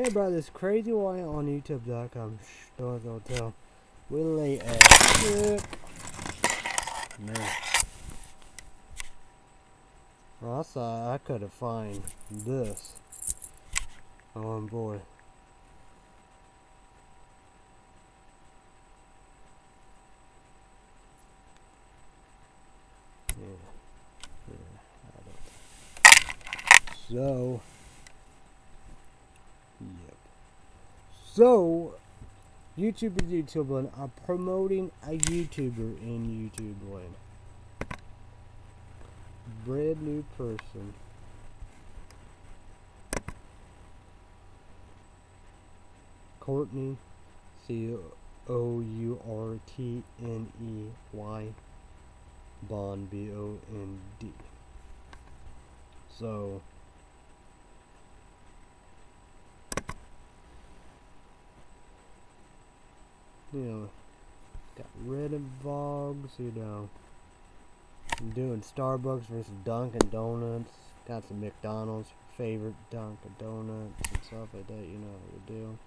Hey, bro, this CrazyWyatt on YouTube.com. Shh, don't, don't tell. Willie as shit. Man. Well, I saw I could have find this. Oh boy. Yeah. Yeah, so, So, YouTube YouTubers, YouTuber, I'm promoting a YouTuber in YouTube land. Brand new person. Courtney, C O U R T N E Y, Bond, B O N D. So, you know, got rid of Vogs, you know. Doing Starbucks versus Dunkin' Donuts. Got some McDonald's favorite Dunkin' Donuts and stuff like that, you know what we do.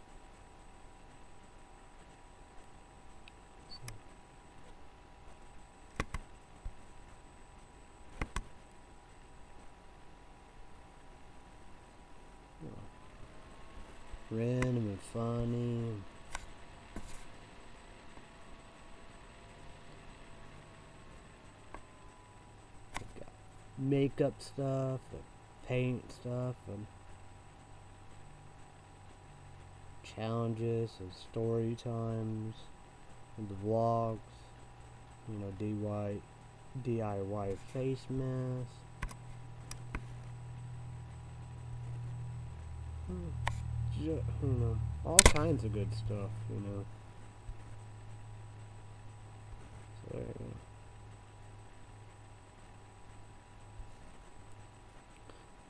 Random and funny. Makeup stuff, and paint stuff, and challenges and story times, and the vlogs, you know, DIY, DIY face mask. you know, all kinds of good stuff, you know. So,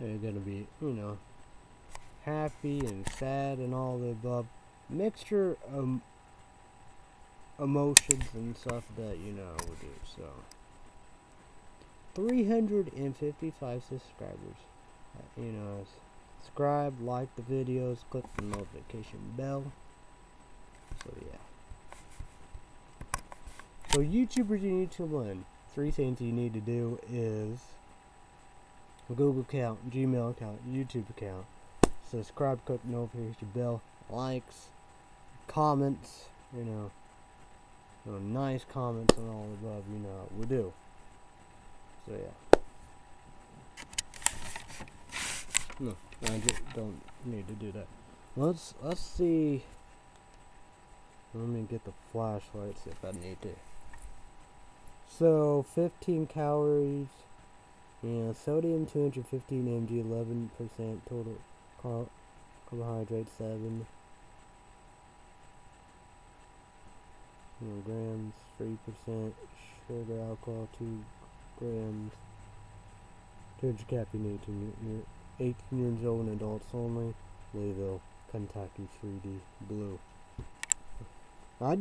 they're gonna be, you know, happy and sad and all the above. Mixture of emotions and stuff that, you know, we do, so. 355 subscribers, uh, you know, subscribe, like the videos, click the notification bell. So yeah. So YouTubers you need to learn. Three things you need to do is a Google account, Gmail account, YouTube account. Subscribe, click notification bell, likes, comments, you know, nice comments and all above, you know, we do. So yeah. No, I just don't need to do that. Let's let's see. Let me get the flashlight. See if I need to. So 15 calories. Yeah, sodium 215 mg, 11% total car carbohydrate 7 grams, 3% sugar, alcohol 2 grams. 200 caffeine 18 18 years old and adults only. Louisville, Kentucky 3D blue. I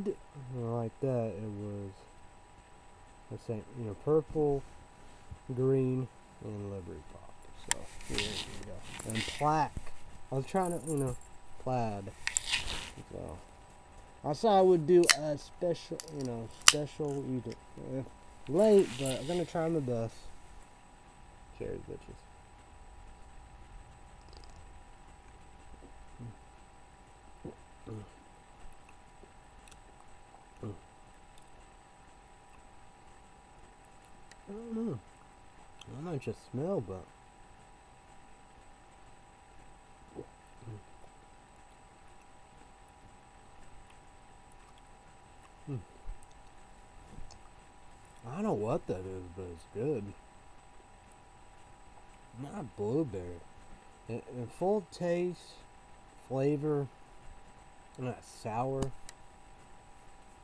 like that. It was I think you know purple, green, and livery Pop. So here you go. And plaque. I was trying to you know plaid. So I saw I would do a special you know special either uh, late, but I'm gonna try my best. Cheers, bitches. I don't know. I might just smell, but. Hmm. I don't know what that is, but it's good. Not blueberry. In full taste, flavor, not sour.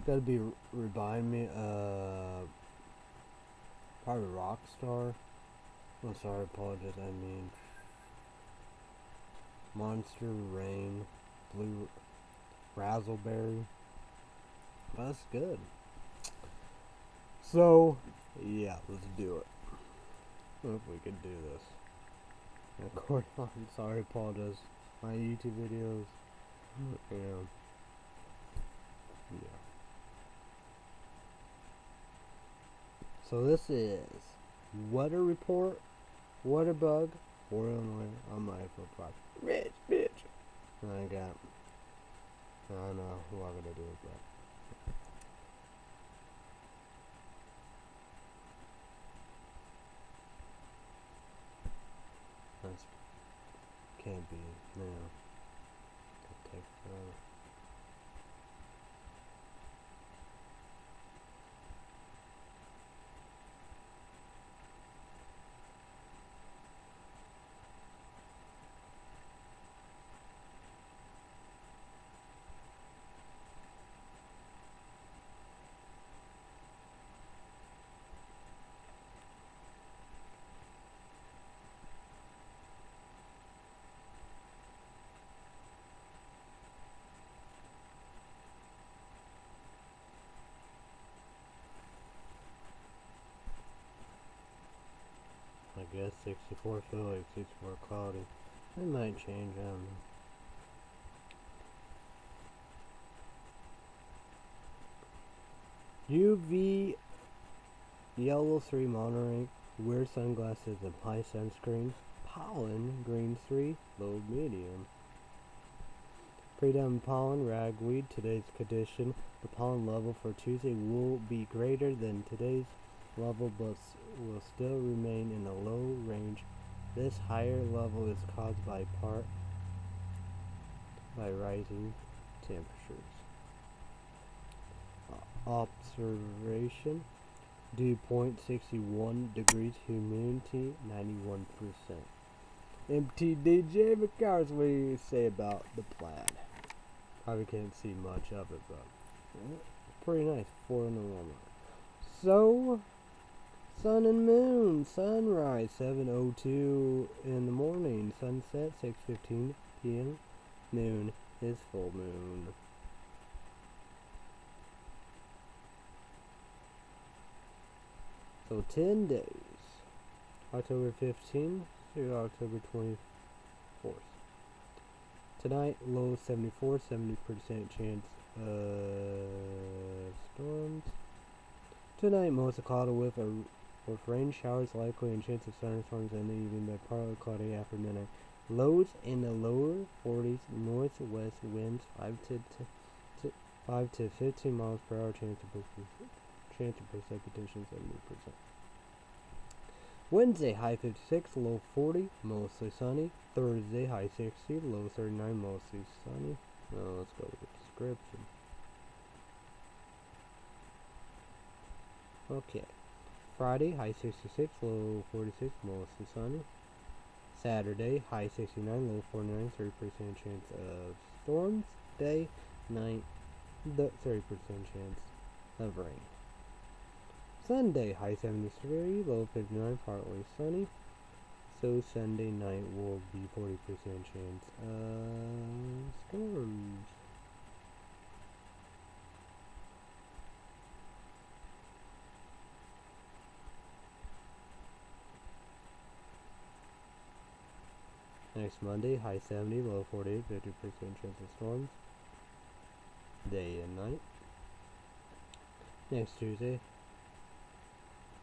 Gotta be remind me uh probably Rockstar. I'm sorry, apologize. I mean Monster Reign, Blue Razzleberry. That's good. So, yeah, let's do it. If we can do this. Course, I'm sorry, apologize. my YouTube videos. You. Yeah. So this is weather report, water bug, or on my iPhone 5. Rich, bitch. And I got, I don't know who I'm gonna do it, but. That's can't be. Take 64 feel like 64 quality. It might change, I don't know. UV yellow 3 monitoring, wear sunglasses, apply sunscreen, pollen, green 3, low medium. Pre-down pollen, ragweed, today's condition, the pollen level for Tuesday will be greater than today's level but will still remain in a low range. This higher level is caused by part by rising temperatures. Uh, observation dew point 61 degrees humidity 91%. MTDJ McCars, what do you say about the plaid? Probably can't see much of it, but pretty nice. Four in the warmer. So, sun and moon, sunrise 7:02 in the morning, sunset 6:15 p.m. Moon is full moon. So 10 days. October 15th through October 24th. Tonight, low 74, 70% chance of storms. Tonight, most of cloudy with a with rain showers likely and chance of thunderstorms in the evening, but partly cloudy after midnight. Lows in the lower 40s, northwest winds 5 to, to 5 to 15 miles per hour. Chance of chance of precipitation 70%. Wednesday, high 56, low 40, mostly sunny. Thursday, high 60, low 39, mostly sunny. Now let's go with the description. Okay. Friday, high 66, low 46, mostly sunny. Saturday, high 69, low 49, 30% chance of storms. Day, night, the 30% chance of rain. Sunday, high 73, low 59, partly sunny. So Sunday night will be 40% chance of storms. Next Monday, high 70, low 48, 50% chance of storms. Day and night. Next Tuesday,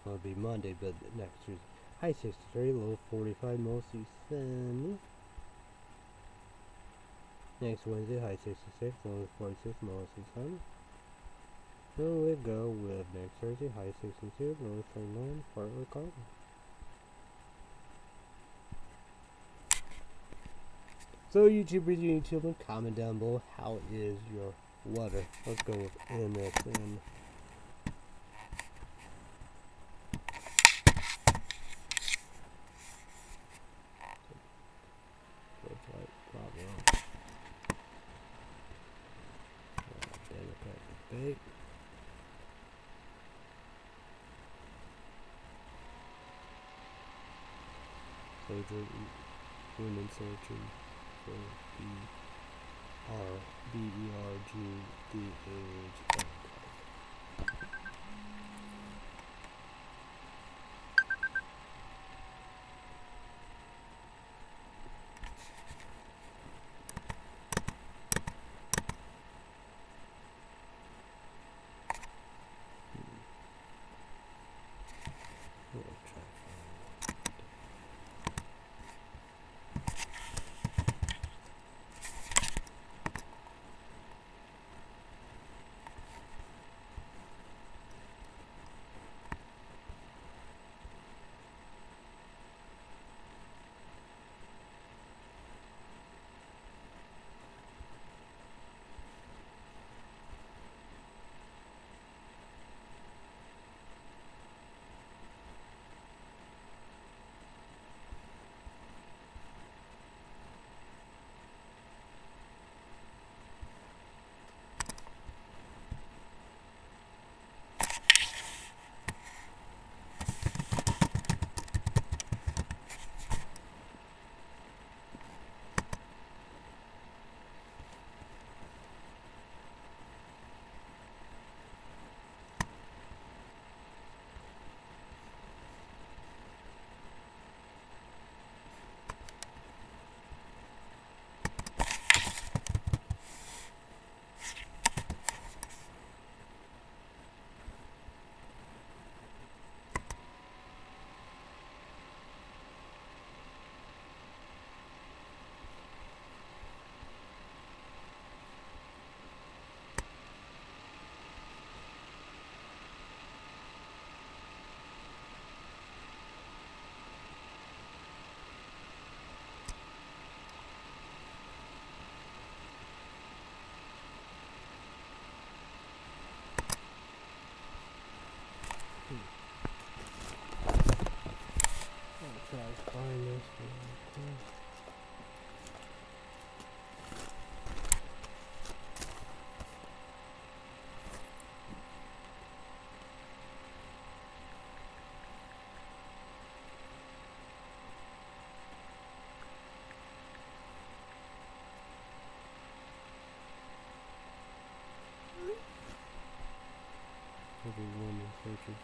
well, it'll be Monday, but next Tuesday. High 63, low 45, mostly sunny. Next Wednesday, high 66, low 46, mostly sunny. And we go with next Thursday, high 62, low 39, partly cloudy. So YouTubers, YouTube, comment down below how is your water. Let's go with MSN.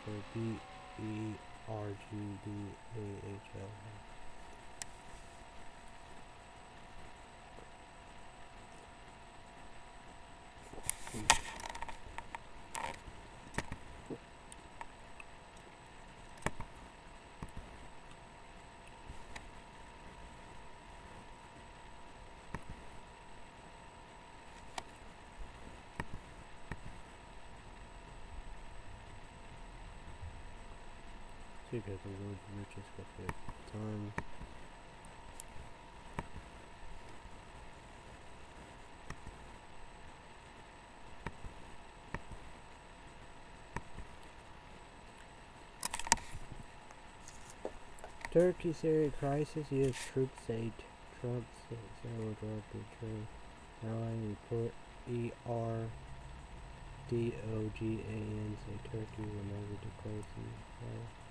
For B E R G D A H L. So you guys are the world's richest couple of time. Turkey Syria crisis. U.S. troops say Trump several drug betray. Airline report E R D O G A N say Turkey will never declare ceasefire.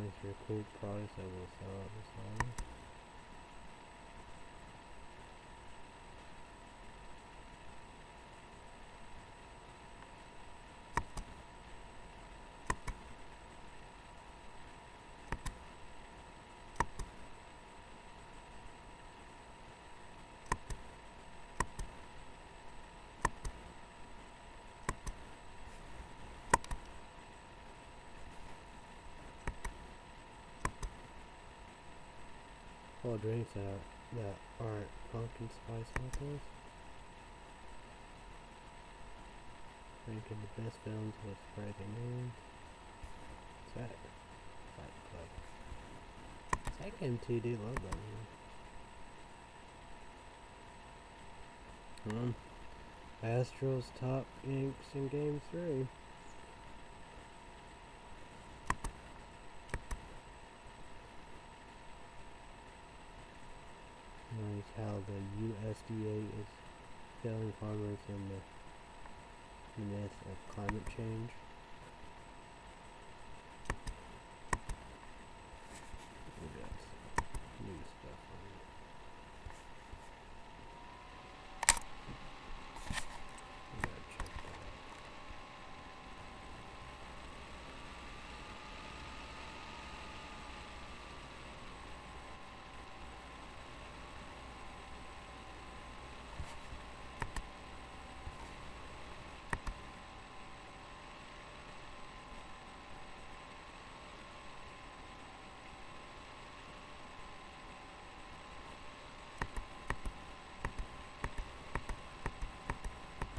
Place your cool products that will sell this time. All drinks that are, that aren't pumpkin spice lattes. Ranking the best films with breaking news. What's that? Fight Club. Is that MTD logo here? Um, Astros top Yanks in game three. Nice how the USDA is failing farmers in the myth of climate change. We got some new stuff on here. We gotta check that out.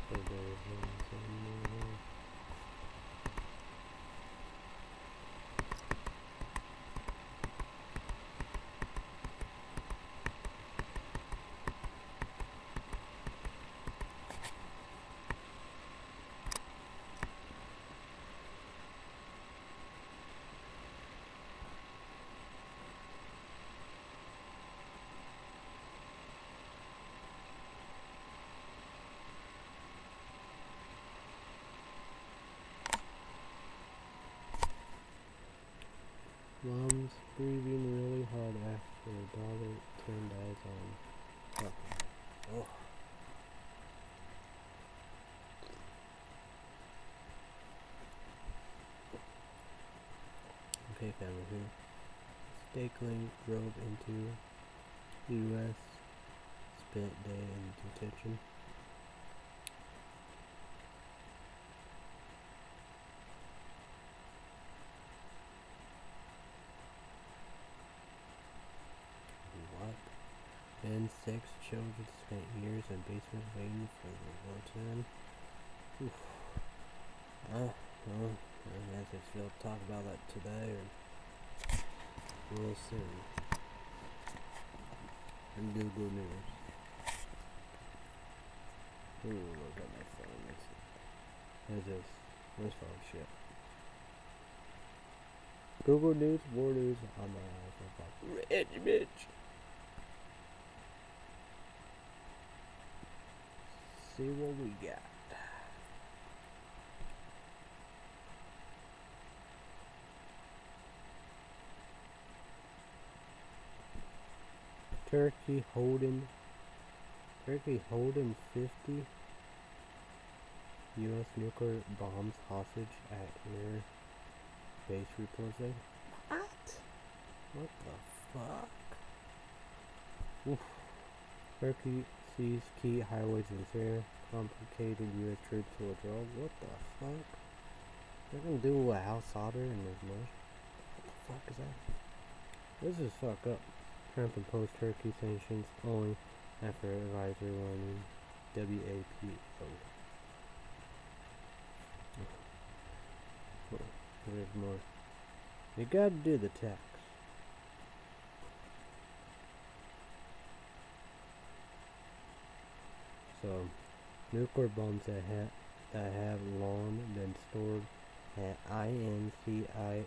So there's uh, some more there. Mom's breathing really hard after her daughter turned eyes on. Oh. oh. Okay, family here. Stakeling drove into U.S. Spent day in detention. What? And six children years basement waiting for the to end. Oof. Uh, well, I guess if they'll talk about that today or real soon. And Google News. Ooh, look at my phone. See. There's this. Where's phone shit? Google News, more news on my iPhone. Rich bitch. See what we got. Turkey holding Turkey holding 50 U.S. nuclear bombs hostage at air base reports. What? What the fuck? Oof. Turkey sees key highways in Syria. Complicated U.S. troops to withdraw. What the fuck? They're gonna do what House Sadr and his mush? What the fuck is that? This is fuck up. Trump imposed Turkey sanctions only after advisory warning WAPO. There's more. You gotta do the tax. So, nuclear bombs that have that have long been stored at INCIR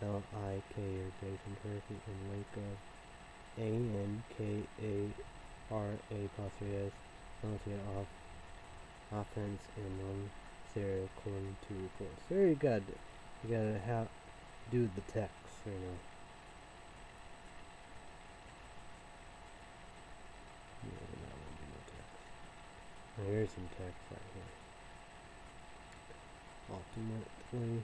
L-I-K base in Turkey in wake of A-N-K-A-R-A apostrophe S off offense in one serial according to reports. There you got it. You gotta have do the text, you know. Yeah, we're not gonna do no text. Now here's some text right here. Ultimately,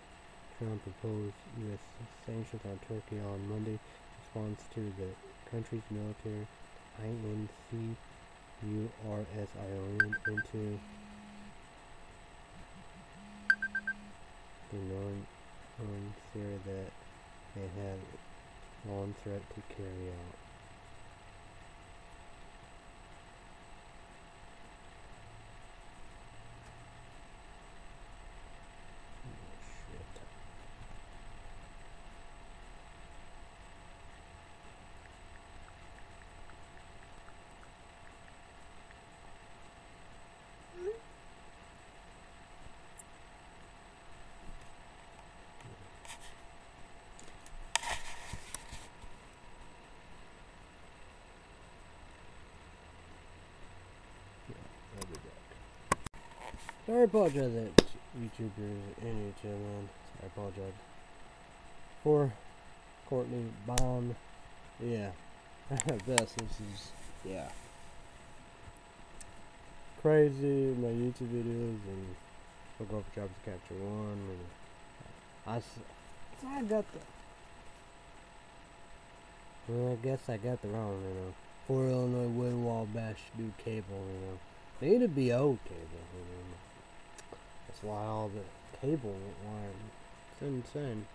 Trump imposed U.S. sanctions on Turkey on Monday in response to the country's military INCURSION into the known Syria that they have long threat to carry out. Oh, shit. Yeah, I'll be back. I apologize that YouTubers and YouTube man. I apologize. For Courtney Bond. Yeah. Best this is yeah. Crazy my YouTube videos and I'll go for Jobs Capture One and I, so I got the well, I guess I got the wrong, you know. For Illinois Wood Wabash do cable, you know. They need to be old cable, all the cable wire it's insane.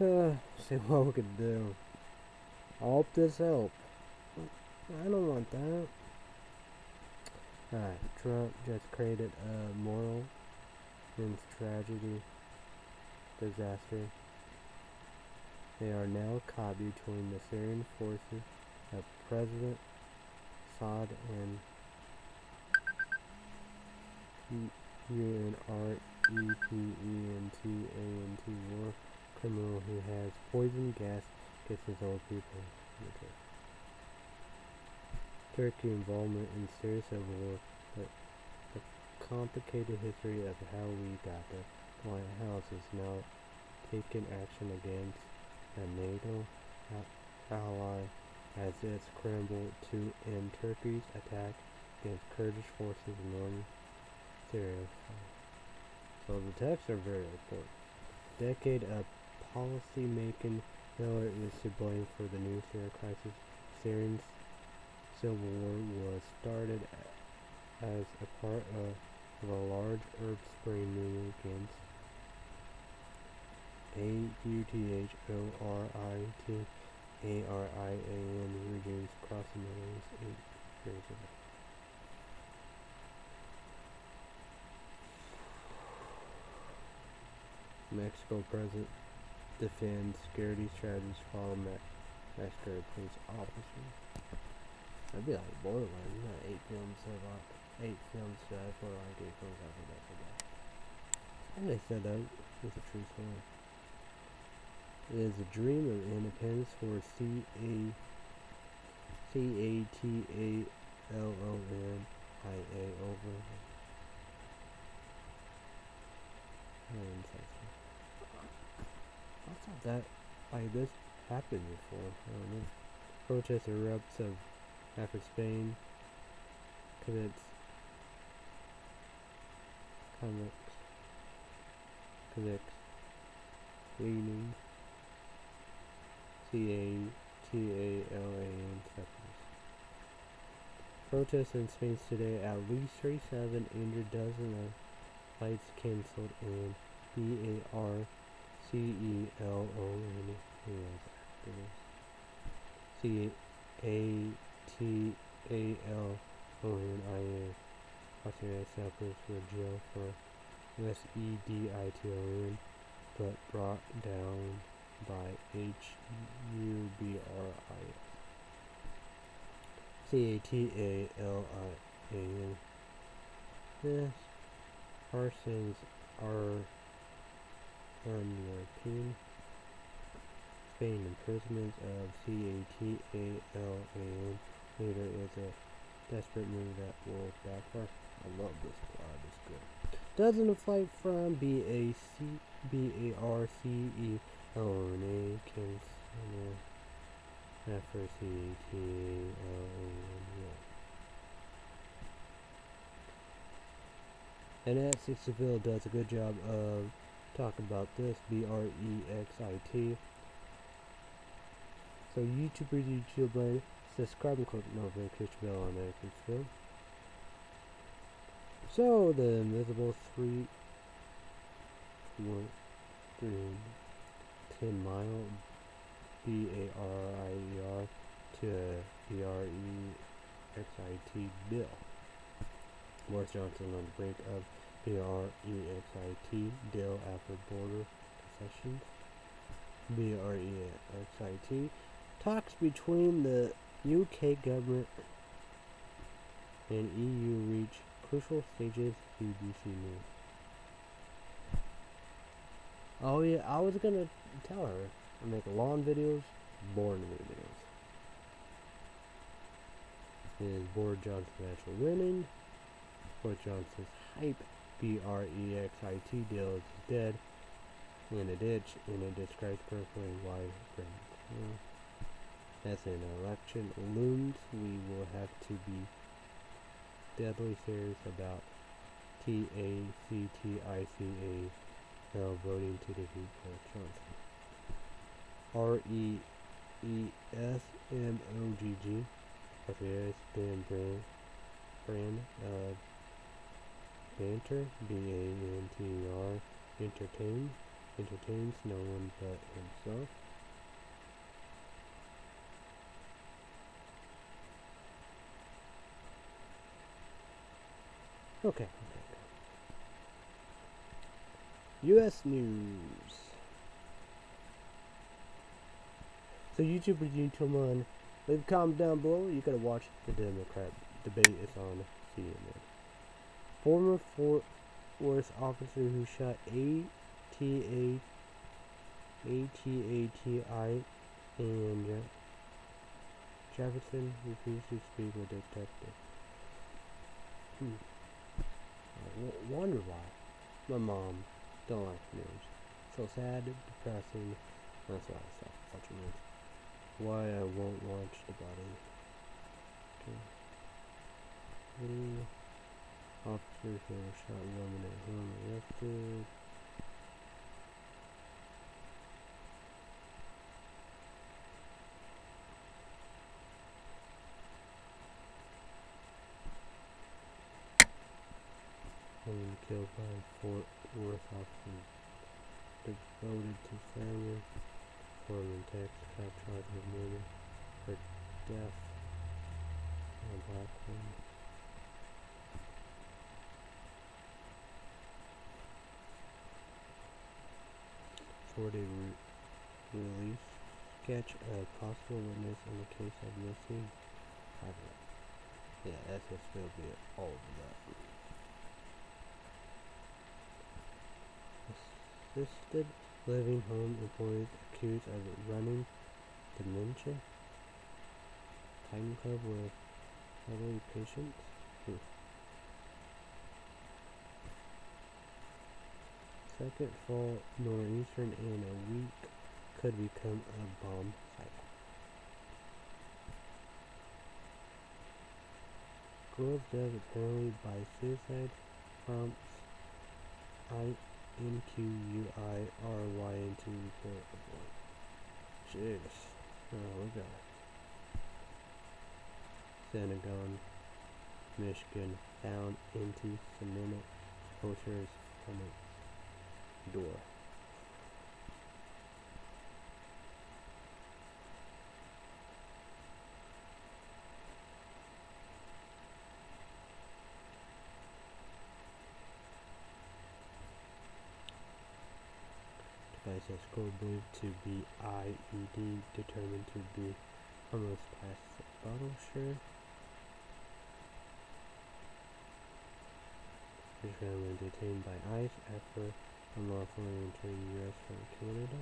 Uh, see what we could do. I hope this help. I don't want that. Alright, Trump just created a moral and tragedy disaster. They are now caught between the Syrian forces of President Assad and U-N-R-E-P-E-N-T-A-N-T war criminal who has poison gas against his own people. Okay. Turkey involvement in Syria civil war, but the complicated history of how we got there. The White House is now taking action against a NATO ally as it scrambled to end Turkey's attack against Kurdish forces in northern So the texts are very important. Decade of policy making Miller is to blame for the Syria crisis. Syrian civil war was started as a part of, a large Arab Spring movement against A U T H O R I T A R I A N regions across the Middle East. Mexico president defends security strategies follow Ma- Mexico police officers. That'd be like borderline, not eight films about eight films uh, for like eight films after that for that. And they said that was a true story. It is a dream of independence for C A C A T A L O N I A over. And That like this happened before. I don't know. Protest erupts of after Spain commits commits leaning C A T A L A N. Protests in Spain today at least 37 injured dozen of flights cancelled and B A R C E L O N activists. C A T A L O N I A Authorized samples for jail for S E D I T O N but brought down by H U B R I S. C A T A L I A N. Yes, Parsons are un-European. Spain imprisonment of C A T A L A N later is a desperate move that will backfire. I love this plot, it's good. Doesn't a flight from B A C B A R C E L N A can after C A T A L A N And at Seville does a good job of talking about this B R E X I T. So YouTubers, YouTube subscribe and click the notification bell on American Film. So the invisible three one three ten mile B A R I E R to B R E X I T bill. Boris Johnson on the brink of B R E X I T deal after border concessions. B R E X I T talks between the UK government and EU reach crucial stages. BBC News. Oh yeah, I was gonna tell her I make lawn videos, boring videos. Is Boris Johnson actually winning? Boris Johnson's hype B R E X I T deal is dead in a ditch, and it describes perfectly why as an election looms, we will have to be deadly serious about T A C T I C A L voting to defeat Boris Johnson. Brand Brand uh banter B A N T E R entertain entertains no one but himself. Okay. U.S. news. So YouTubers, YouTube leave a comment down below. You gotta watch the Democrat debate. It's on CNN. Former Fort Worth officer who shot A T A A T A T I and uh, Jefferson refused to speak with detective. Hmm. I wonder why my mom don't like news. So sad, depressing. That's why I stopped watching news why I won't watch the body. Okay. Video. Officer shot woman at home arrested. Woman killed by Fort Worth officer devoted to family Foreman text got charged with murder for death a black woman. Four-day re release sketch a possible witness in the case of missing. Yeah, that's will be all of that. Assisted living home employees accused of running dementia time club with elderly patients. second fault northeastern in a week could become a bomb site. Grove death apparently by suicide prompts INQUIRYN to report abort. Jeez. Oh, we got Pentagon, Michigan, down into cement cultures coming door. device as code believed to be IED determined to be almost past the bottle sure. Family detained by ICE after unlawfully the U.S. from Canada.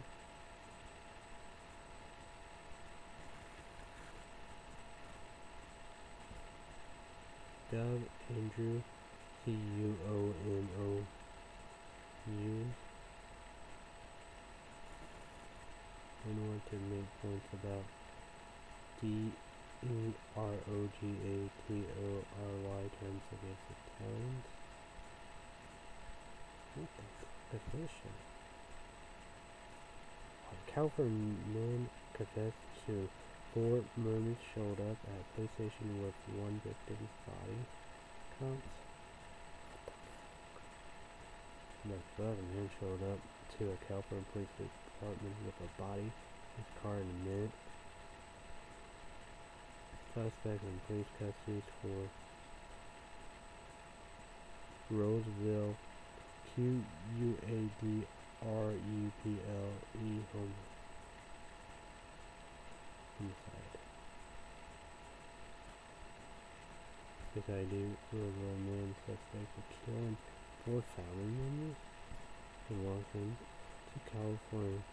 Doug Andrew C U O N O U anyone to make points about D E R O G A T O R Y terms against Italians. What definition? California confessed to four murders showed up at a police station with one victim's body counts. The other man showed up to a California police department with a body, his car in a minute. Suspect in police custody for Roseville, Q U A D R U P L E. Home homicide. This ID Roseville man suspect for killing four family members in Washington to California.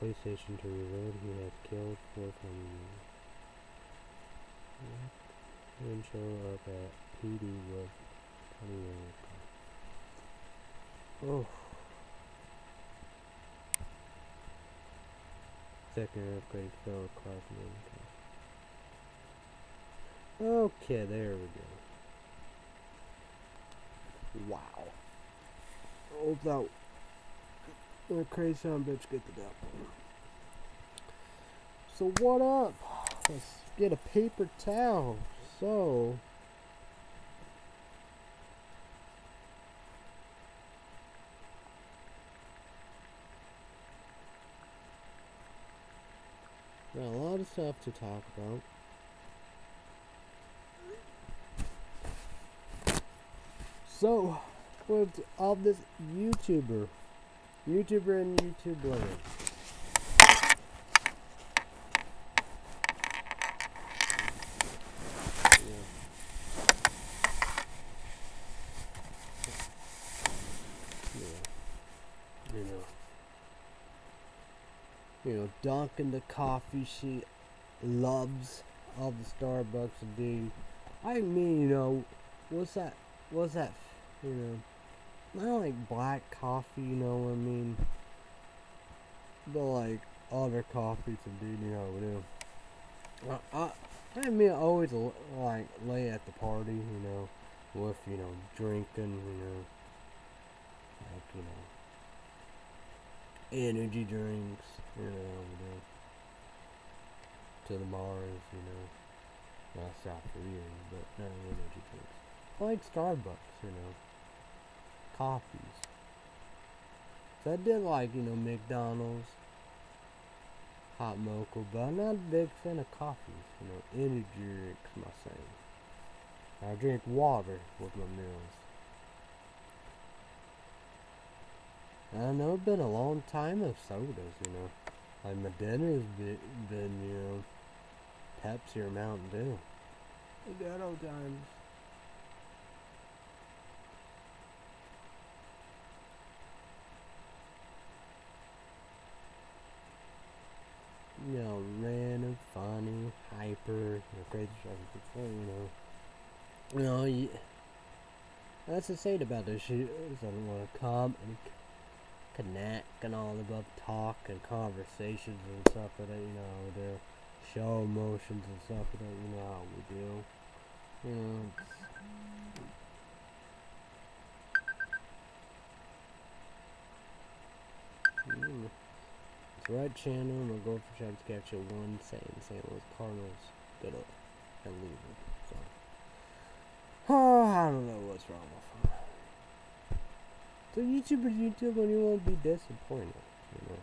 Police station to reveal he has killed four family members. Then show up at PD with 21 Oh. Second earthquake fell across the Okay, there we go. Wow. Oh, that the crazy son bitch get the devil. So what up? Let's get a paper towel. So Got a lot of stuff to talk about. So, with all this YouTuber YouTuber and YouTube land. You know, you know, Dunkin' the coffee she loves of the Starbucks do. I mean, you know, what's that? What's that? You know, I like black coffee, you know what I mean? But like other coffees indeed, you know what I do. I, I mean, I always like lay at the party, you know, with, you know, drinking, you know, like, you know, energy drinks, you know, to the Mars, you know. Well, South Korea, but no energy drinks. I like Starbucks, you know coffees. So I did like, you know, McDonald's, hot mocha, but I'm not a big fan of coffees, you know, energy drinks, my saying. I drink water with my meals. I know it's been a long time of sodas, you know. Like my dinner's been, been you know, Pepsi or Mountain Dew. Good old times. you know, random, funny, hyper, you know, crazy stuff, you know. You know, you, that's the thing about this I don't want to come and connect and all about talk and conversations and stuff that, you know, the show emotions and stuff that, you know, we do. you know, it's, Mm. The right channel, and we'll go for trying to capture one saying St. Louis Cardinals good up and lose it. So, oh, I don't know what's wrong with them. So YouTubers, YouTube, and you won't be disappointed, you know.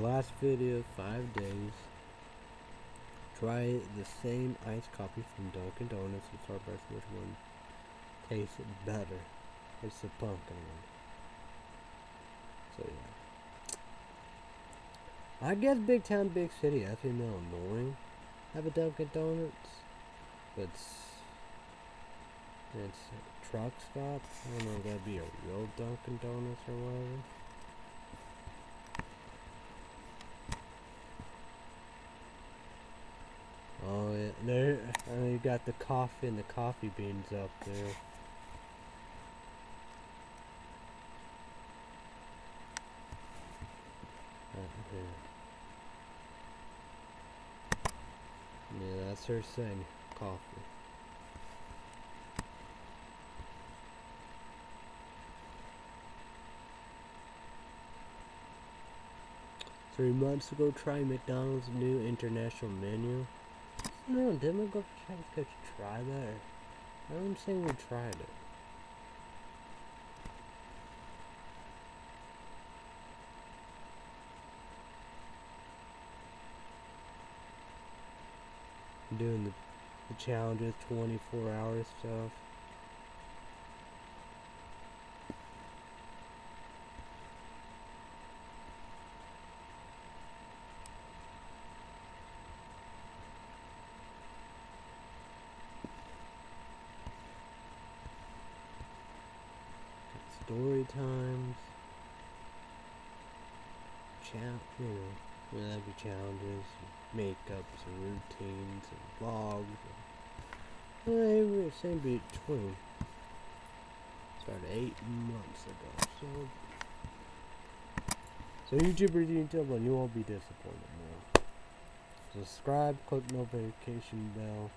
Last video, five days. Try the same iced coffee from Dunkin' Donuts and Starbucks. Which one tastes better? It's the pumpkin one. So yeah. I guess big town, big city. I feel annoying. Have a Dunkin' Donuts, it's, it's a truck stop. I don't know that'd be a real Dunkin' Donuts or whatever. Oh yeah, there. And you got the coffee and the coffee beans up there. Yeah, that's her saying coffee. Three months ago, try McDonald's new international menu. No, didn't we go try to try that? I don't saying we tried it. Doing the, the challenge challenges, 24 hour stuff. story times, chat, you know, yeah, that'd be challenges, makeups, and routines, and vlogs. And, uh, every same between. Started eight months ago, so. So YouTubers, YouTube, you won't be disappointed now. Subscribe, click notification bell.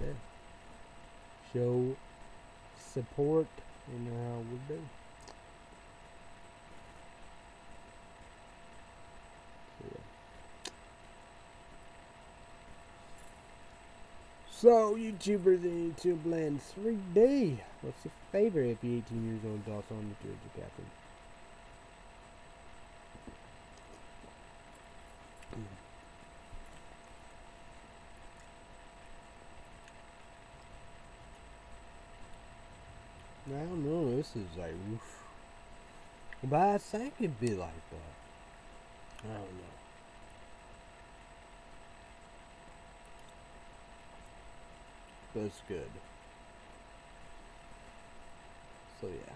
Yeah. yeah. Show support, you know how we do. So, YouTubers and YouTube land 3D. What's your favorite if you're 18 years old adults on the Georgia Captain? I don't know. This is like, oof. But I think it'd be like that. I don't know. But it's good. So yeah.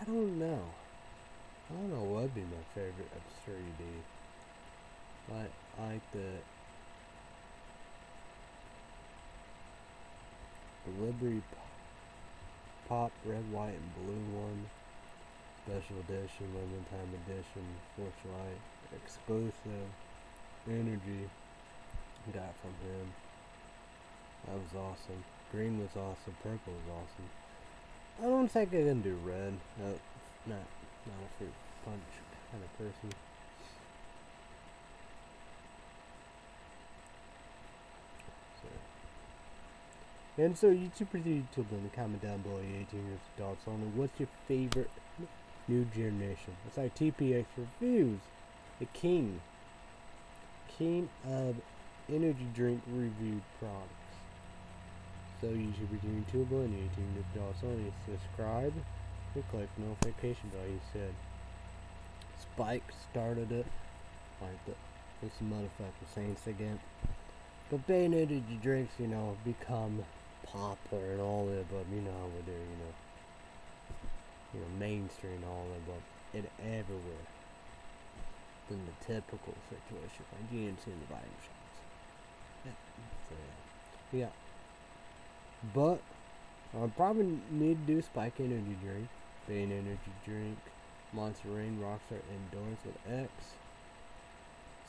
I don't know. I don't know what'd be my favorite absurdity. Like, like the the Liberty Pop Red, White, and Blue one. Special edition, limited time edition, Light, exclusive, energy. Got from him. That was awesome. Green was awesome. Purple was awesome. I don't think I can do red. Uh, not, not a fruit punch kind of person. And so YouTubers YouTube in comment down below your 18 years adults only. What's your favorite new generation? It's like TPX reviews. The king. King of energy drink reviewed products. So you should be doing YouTube and 18 years adults only. Subscribe and click notification bell. He said Spike started it. Like the this motherfucker Saints again. But energy drinks, you know, become popular and all that, but you know how we do, you know. You know, mainstream and all that, but it everywhere. Than the typical situation like GNC and the vitamin shots. Yeah. So, yeah. But I probably need to do Spike Energy Drink, Bane Energy Drink, Monster Reign, Rockstar Endurance with X,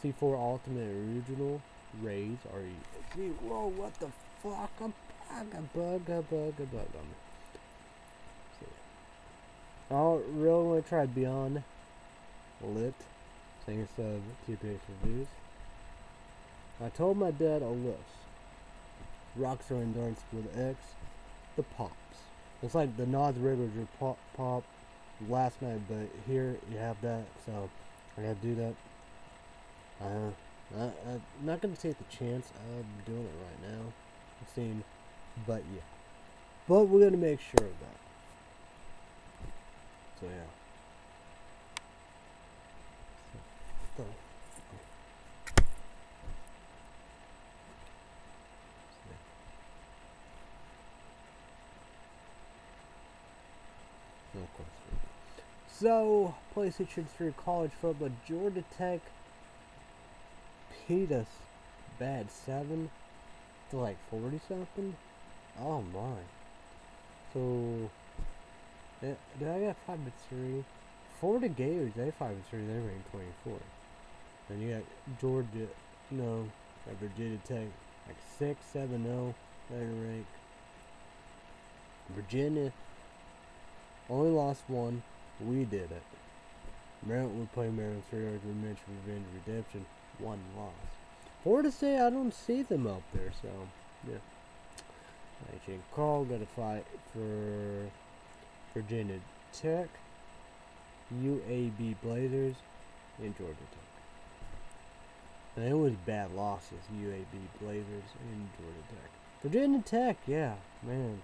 C4 Ultimate Original, Rays, R-E. Whoa, what the fuck? A bug, a bug, a bug, a bug on me. I really want to try Beyond Lit, thanks to TPH Reviews. I told my dad a list. Rockstar Endurance with X, the pops. It's like the Nas regular pop, pop last night, but here you have that, so I gotta do that. Uh, I, I'm not gonna take the chance of doing it right now. I'm seeing, but yeah. But we're gonna make sure of that. So yeah. So. PlayStation 3 college football, Georgia Tech beat us bad 7 to like 40 something. Oh my. So, did I got 5 and 3? Florida Gators, they 5 and 3, they ranked 24. And you got Georgia, no, got Virginia Tech, like 6, 7 0, they rank. Virginia only lost one. We did it. Maryland, we play Maryland three. We mentioned Revenge Redemption. One loss. Florida State, I don't see them up there, so yeah. H.N. Carl got to fight for Virginia Tech, UAB Blazers, and Georgia Tech. And it was bad losses, UAB Blazers and Georgia Tech. Virginia Tech, yeah, man.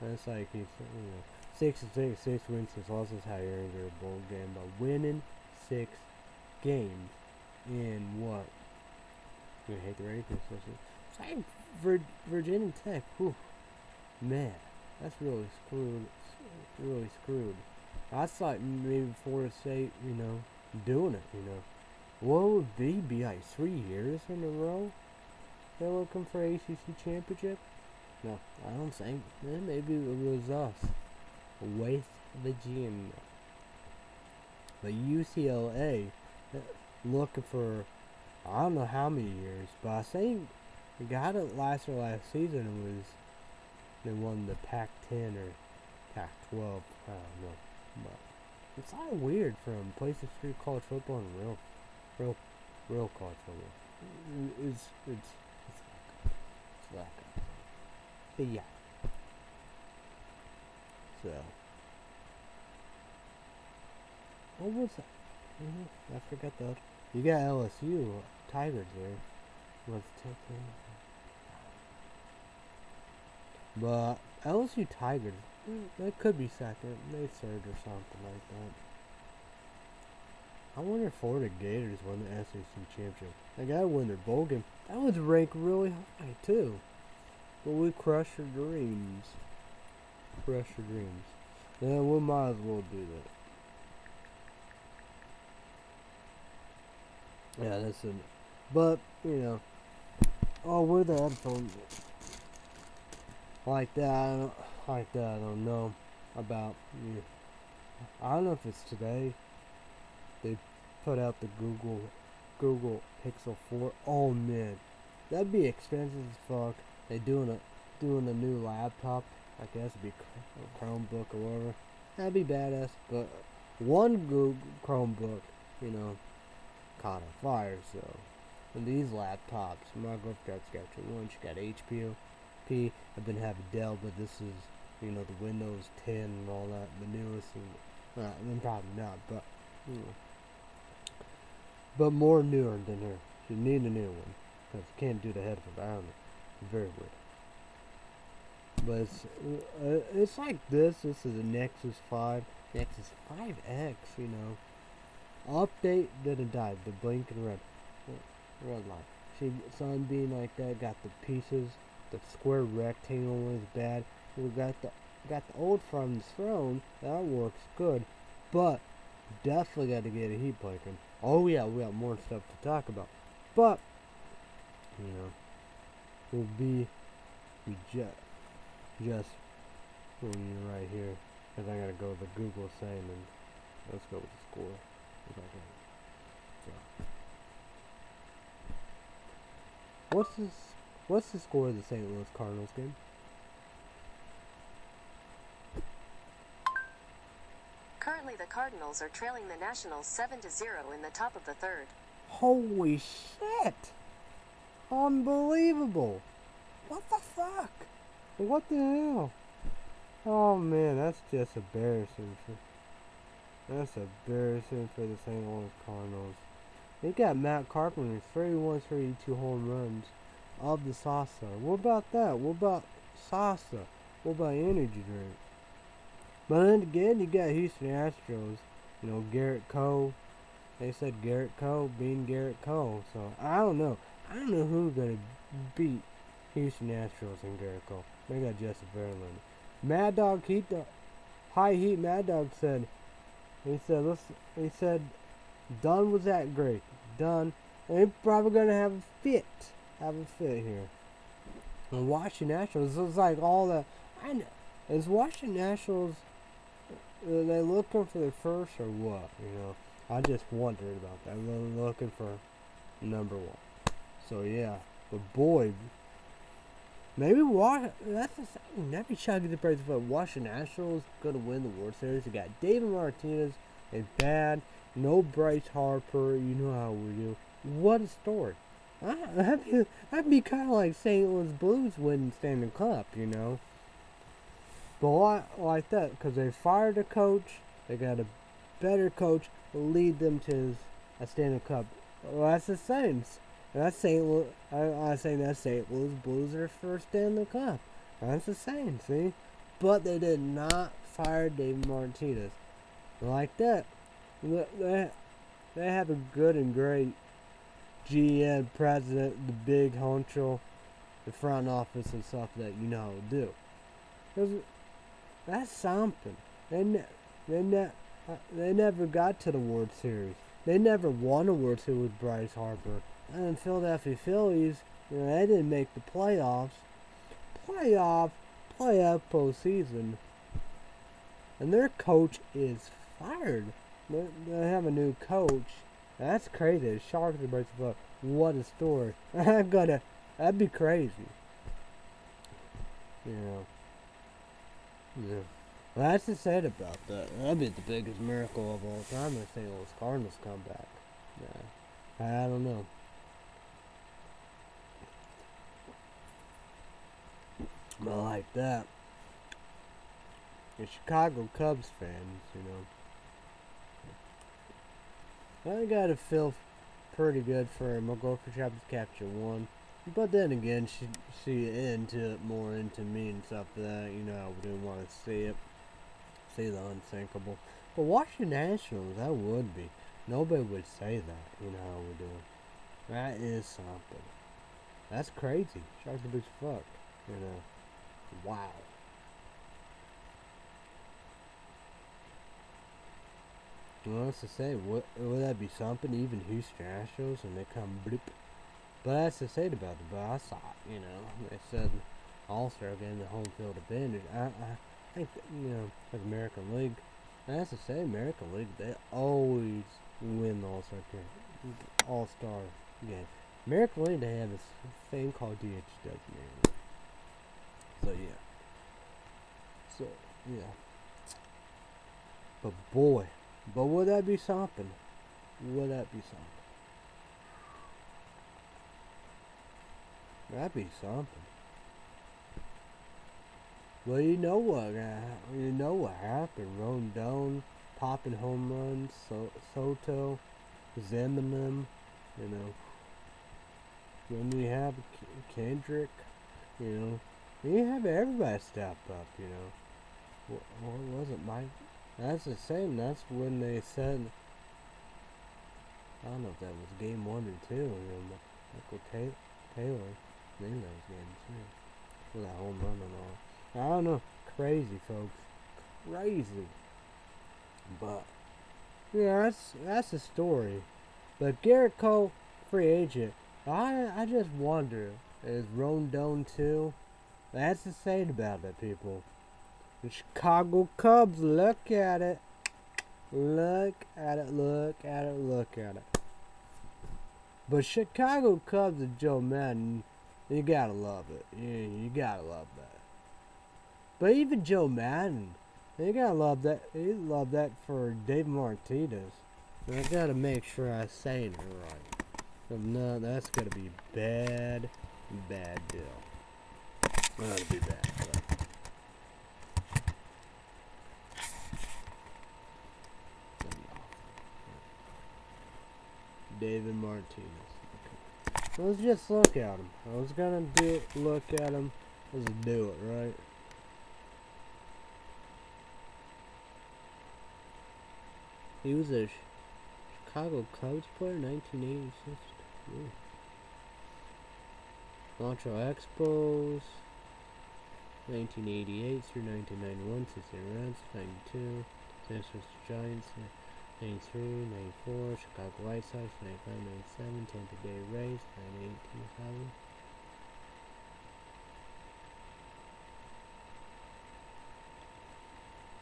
That's like, you know, six and six, six wins, six losses, how you earned your bowl game by winning six games in what? You hate the like Vir Virginia Tech, whew, man, that's really screwed, really screwed. I thought maybe Florida State, you know, doing it, you know. What would be, like three years in a row? They're looking for ACC championship? No, I don't think. Eh, maybe it was us. West Virginia. But UCLA uh, looking for I don't know how many years, but I think the guy that last year last season was they won the Pac-10 or Pac-12. I don't know, but it's kind of weird from places through college football and real, real, real college football. It's it's it's like it's like, but yeah. So, what was that? I forgot that. You got LSU Tigers there. Let's take them. But LSU Tigers, mm, they could be second. They third or something like that. I wonder if Florida Gators won the SEC championship. They gotta win their bowl game. That was ranked really high too. But we crushed your dreams. Crush your dreams. Yeah, we might as well do that. Yeah, that's it. But, you know. Oh, where the headphones? Like that, I don't, like that, I don't know about. Yeah. I don't know if it's today. They put out the Google Google Pixel 4. Oh man, that'd be expensive as fuck. They doing a doing a new laptop I guess it'd be a Chromebook or whatever. That'd be badass. But one Google Chromebook, you know, caught on fire. So, and these laptops, my girlfriend's got one. She got HP. I've been having Dell, but this is, you know, the Windows 10 and all that, the newest. And, uh, then probably not, but you know, but more newer than her. You need a new one because you can't do the headphones. I don't. Very weird. But it's, uh, it's like this. This is a Nexus 5. Nexus 5X, you know. Update didn't die. The blinking red. Red light. See, sun being like that, got the pieces. The square rectangle was bad. We got the got the old from the throne. That works good. But definitely got to get a heat blinking. Oh yeah, we got more stuff to talk about. But you know, we'll be we just just you're right here. Because I gotta go to the Google saying and let's go with the score. if I can. So. What's this? What's the score of the St. Louis Cardinals game? Currently, the Cardinals are trailing the Nationals 7 to 0 in the top of the third. Holy shit! Unbelievable! What the fuck? What the hell? Oh man, that's just embarrassing. For, that's embarrassing for the St. Louis Cardinals. They got Matt Carpenter, 31 32 home runs of the Sasa. What about that? What about Sasa? What about energy drink? But then again, you got Houston Astros. You know, Gerrit Cole. They said Gerrit Cole being Gerrit Cole. So, I don't know. I don't know who's going to beat Houston Astros and Gerrit Cole. They got Justin Verlander. Mad Dog Heat, High Heat Mad Dog said, he said, listen, he said, Dunn was that great. Done. and he's probably going to have a fit. Have a fit here. And Washington Nationals, it's like all the, I know, is Washington Nationals uh, are they looking for the first or what? You know, I just wondered about that. They're looking for number one. So yeah, but boy, maybe Wash. That's the same. Maybe Chucky the praise but Washington Nationals gonna win the World Series. You got David Martinez is bad. No Bryce Harper. You know how we do. What a story. I, would be, that'd be kind of like St. Louis Blues winning Stanley Cup, you know. But why like that? Because they fired a coach. They got a better coach lead them to a Stanley Cup. Well, that's the same. That's St. Louis. I, I say that's St. Louis Blues are first Stanley Cup. That's the same. See, but they did not fire Dave Martinez like that. They they have a good and great GM president, the big honcho, the front office and stuff that you know how to do. That's something. They ne- they ne- they never got to the World Series. They never won a World Series with Bryce Harper. And Philadelphia Phillies, you know, they didn't make the playoffs. Playoff, playoff postseason. And their coach is fired. They, have a new coach. That's crazy. Sharks are Bryce Harper. What a story. I gotta, that'd be crazy. You know. Yeah. Well, that's to say about that. That'd be the biggest miracle of all time if St. Louis Cardinals come back. Yeah. I don't know. I like that. The Chicago Cubs fans, you know. I gotta feel pretty good for. I'll go Capture 1. But then again, she she into it more into me and stuff that you know I wouldn't want to see it, see the unsinkable. But Washington Nationals, that would be. Nobody would say that, you know how we do. That is something. That's crazy. Sharks are big fuck, you know. Wow. Well, that's to say, would, would that be something? Even Houston Astros, and they come bloop but that's to say about the it, you know. They said All Star game, the home field advantage. I, I think, you know, like American League. That's to say, American League, they always win the All Star game, All Star game. American League, they have this thing called DH designated. So yeah. So yeah. But boy, but would that be something? Would that be something? That'd be something. Well, you know what? You know what happened. Rendon popping home runs. So, Soto, Zimmerman. You know. Then we have Kendrick. You know. You have everybody step up. You know. What, what was it, Mike? That's the same. That's when they said. I don't know if that was game one or two. Know, Michael Taylor in those games too. For that home run and all. I don't know. Crazy folks. Crazy. But yeah, that's that's the story. But Gerrit Cole, free agent. I I just wonder, is Rendon too? That's the saying about it, people. The Chicago Cubs, look at it. Look at it, look at it, look at it. But Chicago Cubs and Joe Maddon, you gotta love it. You gotta love that. But even Joe Maddon, you gotta love that. You love that for Dave Martinez. I gotta make sure I say it right. If not, that's gonna be bad, bad deal. That'll be bad. But. David Martinez. Okay. Let's just look at him. I was gonna do look at him. Let's do it, right? He was a Chicago Cubs player, 1986. Ooh. Montreal Expos, 1988 through 1991, Cincinnati Reds, 92, San Francisco Giants, 93, 94, Chicago White Sox, 95, 97, Tampa Bay Rays, 98, 2000.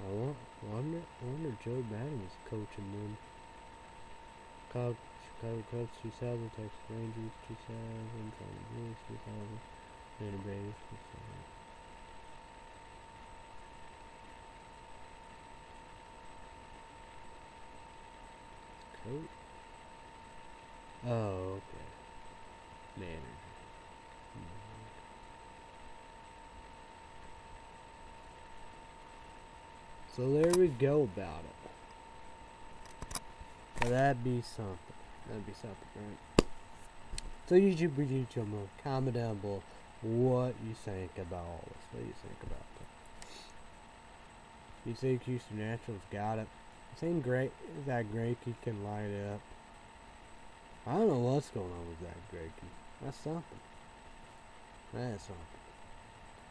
I wonder, wonder Joe Maddon was coaching them. Chicago, Chicago Cubs 2000, Texas Rangers 2000, Toronto Blues 2000, Atlanta Braves 2000. Coach? Oh, okay. Manager. Hmm. So there we go about it. That'd be something. That'd be something, right? So YouTube, YouTube, comment down below what you think about all this. What do you think about that? You think Houston Naturals got it? Same great that Greinke can light up. I don't know what's going on with that Greinke. That's something. That's something.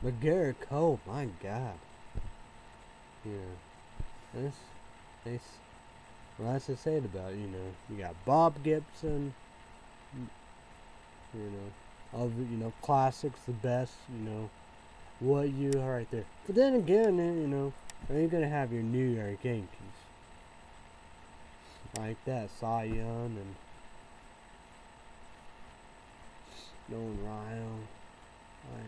But Gerrit Cole, my God. Yeah. That's that's well that's to say about you know. You got Bob Gibson you know. Of you know, classics the best, you know. What you are right there. But then again, you know, are you gonna have your New York Yankees? Like that, Cy Young and Nolan Ryan. Like,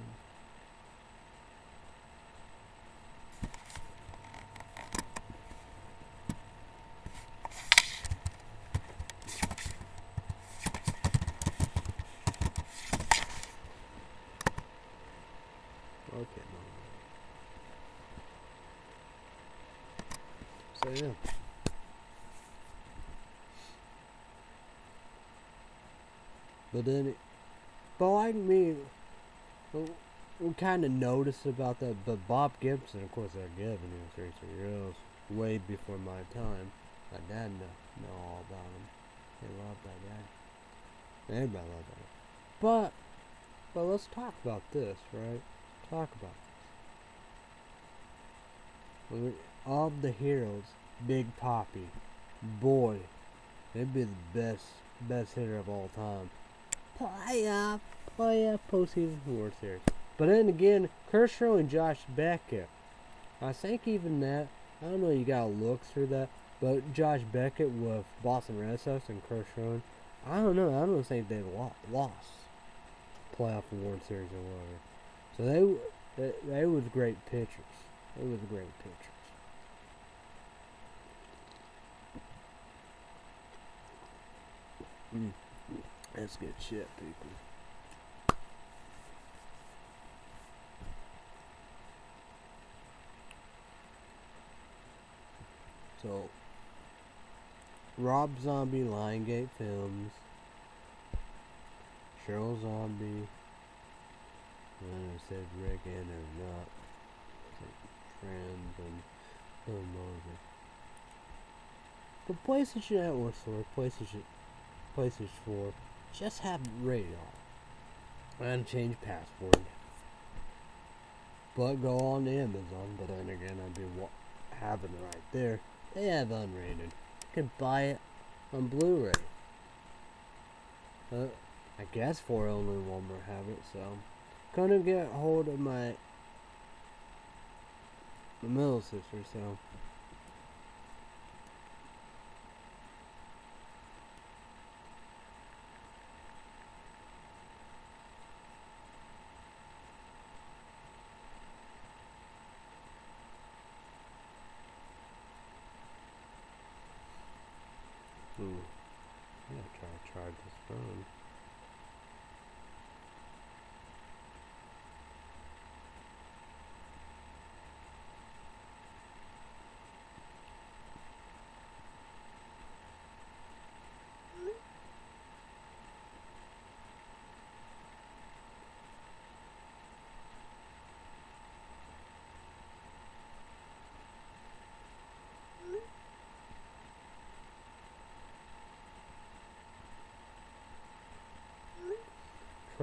Okay, no. So yeah. But then, it, but like me, we, kind of noticed about that. But Bob Gibson, of course, they're giving him three three years way before my time. My dad know, know all about him. They love that guy. Everybody loves that guy. But, but let's talk about this, right? Talk about this. We- the heroes, Big Papi, boy, they'd be the best, best hitter of all time. Playoff, playoff postseason World Series. But then again, Kershaw and Josh Beckett. I think even that, I don't know, you gotta look through that. But Josh Beckett with Boston Red Sox and Kershaw, I don't know. I don't think they lo- lost playoff World Series or whatever. So they they, they was great pitchers. They was great pitchers. Mm. That's good shit, people. So, Rob Zombie, Lionsgate Films, Cheryl Zombie, I don't know, said Rick in or not. Friends and Bill Moses. But PlayStation Network Store, PlayStation, PlayStation 4, just have radar. And change password. But go on to Amazon, but then again, I'd be having it right there. They have unrated. You can buy it on Blu-ray. Uh, I guess for only more have it, so couldn't get hold of my my middle sister, so Ooh. I'm gonna try to charge this phone.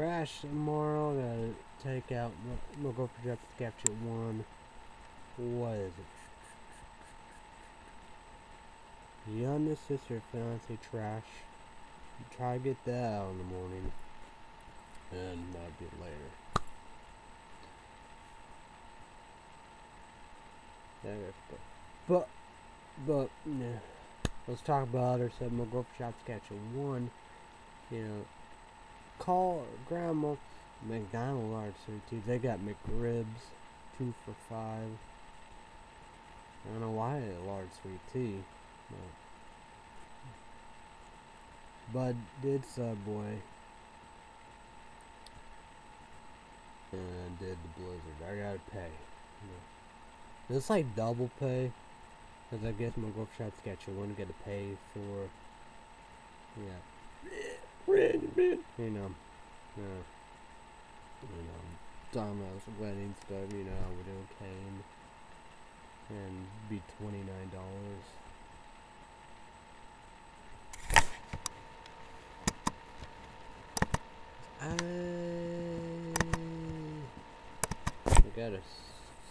Crash tomorrow. Gotta take out. We'll go for Depth Capture 1. What is it? Youngest sister fancy trash. Try to get that out in the morning. And might be later. But, but, yeah. Let's talk about other stuff. We'll go for Shop Sketcher 1. You know, call grandma McDonald large sweet tea. They got McRibs, two for five. I don't know why a large sweet tea. But Bud did Subway. And did the Blizzard. I gotta pay. Yeah. It's like double pay. Because I guess my I want to get to pay for. Yeah. You know. Yeah. You know. Domino's wedding stuff, you know, we do cane. And be twenty nine dollars. I, I gotta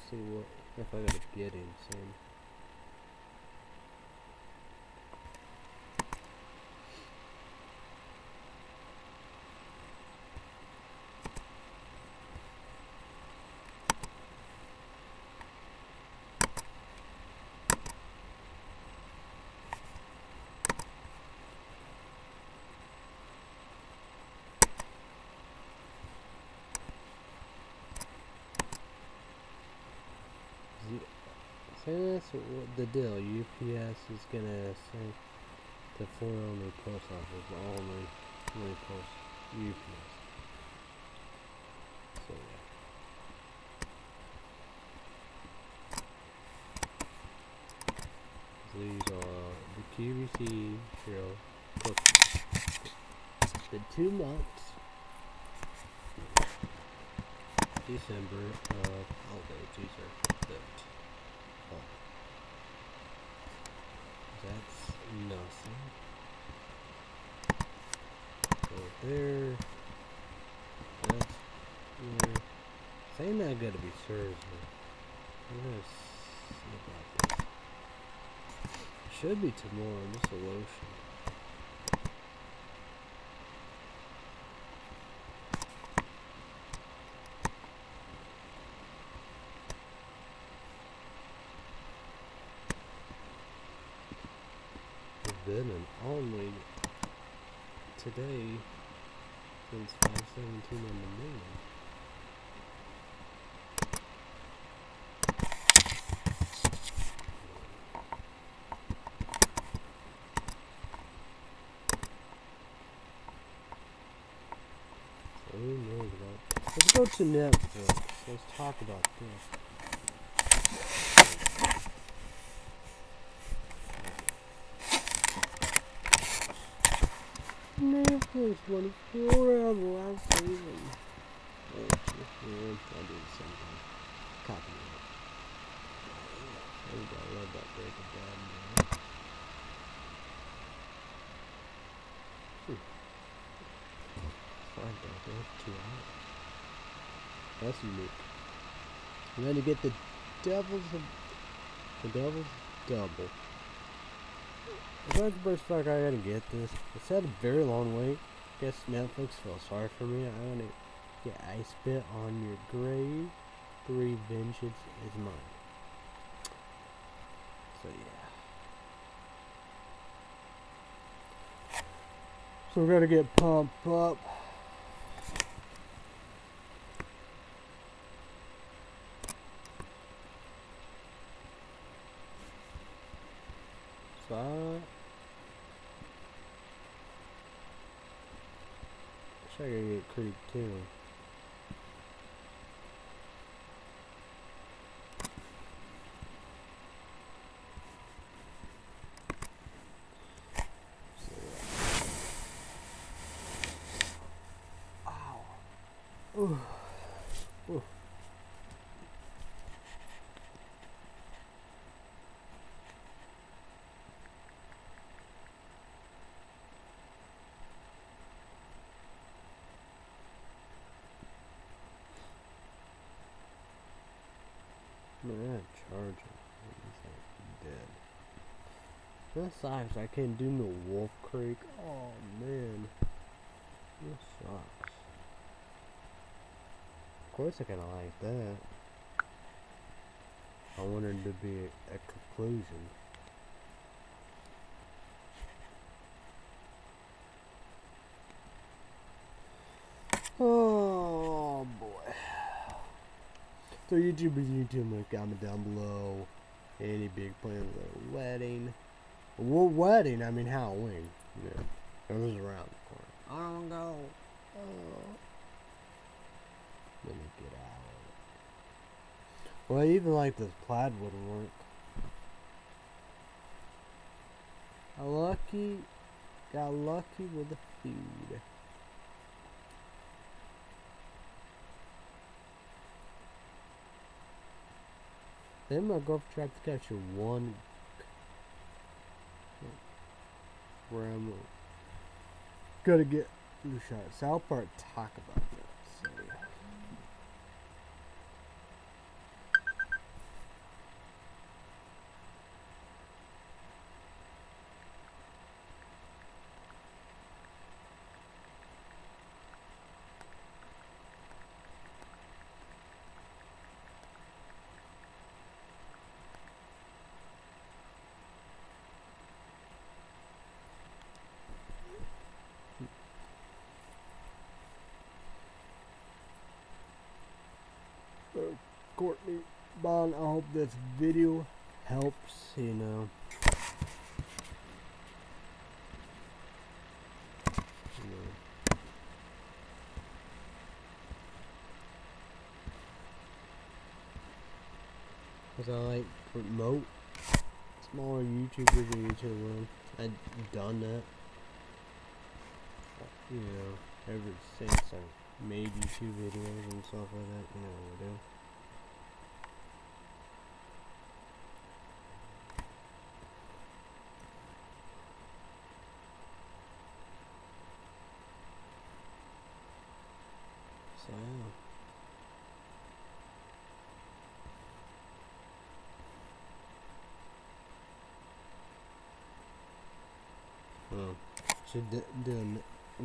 see what if I gotta get in soon. Say that's the deal. UPS is gonna say the four only post office only only post UPS. So yeah. These are the QVC trail cookies. It's been two months. December of oh wait, these are. That's nothing. Go there. That's yeah. Saying that gotta be served. I'm gonna see about this. Should be tomorrow, just a lotion. been and only today since 517 on the moon. About oh, Let's go to Netflix. Let's talk about this. Netflix money forever last season. Oh, yeah, I'll do the same thing. Copy it. I love that Breaking Bad man. Hmm. Fine. Two hours. That's unique. And then you get the Devil's the Devil's Double. If I first fuck I gotta get this. It's had a very long wait. Guess Netflix feels sorry for me. I want to get I spit on your grave. Three vengeance is mine. So yeah. So we're gonna get pumped up. So I wish I could get Creek too. So, yeah. Ow. Ooh. Ooh. Man, that charger is like dead. This sucks. I can't do no Wolf Creek. Oh man, this sucks. Of course, I kind of like that. I wanted to be a, a conclusion. Oh boy. So YouTubers, YouTube, comment down below. Any big plans for a wedding? Well, wedding, I mean Halloween. Yeah. It was around the corner. I don't go. Oh. Let me get out of it. Well, even like this plaid wouldn't work. Got lucky. Got lucky with the food. Then my girlfriend tried to capture one where I'm gonna get blue shot. South Park talk about that. So. Uh, Courtney Bond, I hope this video helps, you know. You. Cause I like promote smaller YouTubers and YouTube world? I've done that. You know, ever since I made YouTube videos and stuff like that, you know what I do. So yeah. Oh. Should do, do, an,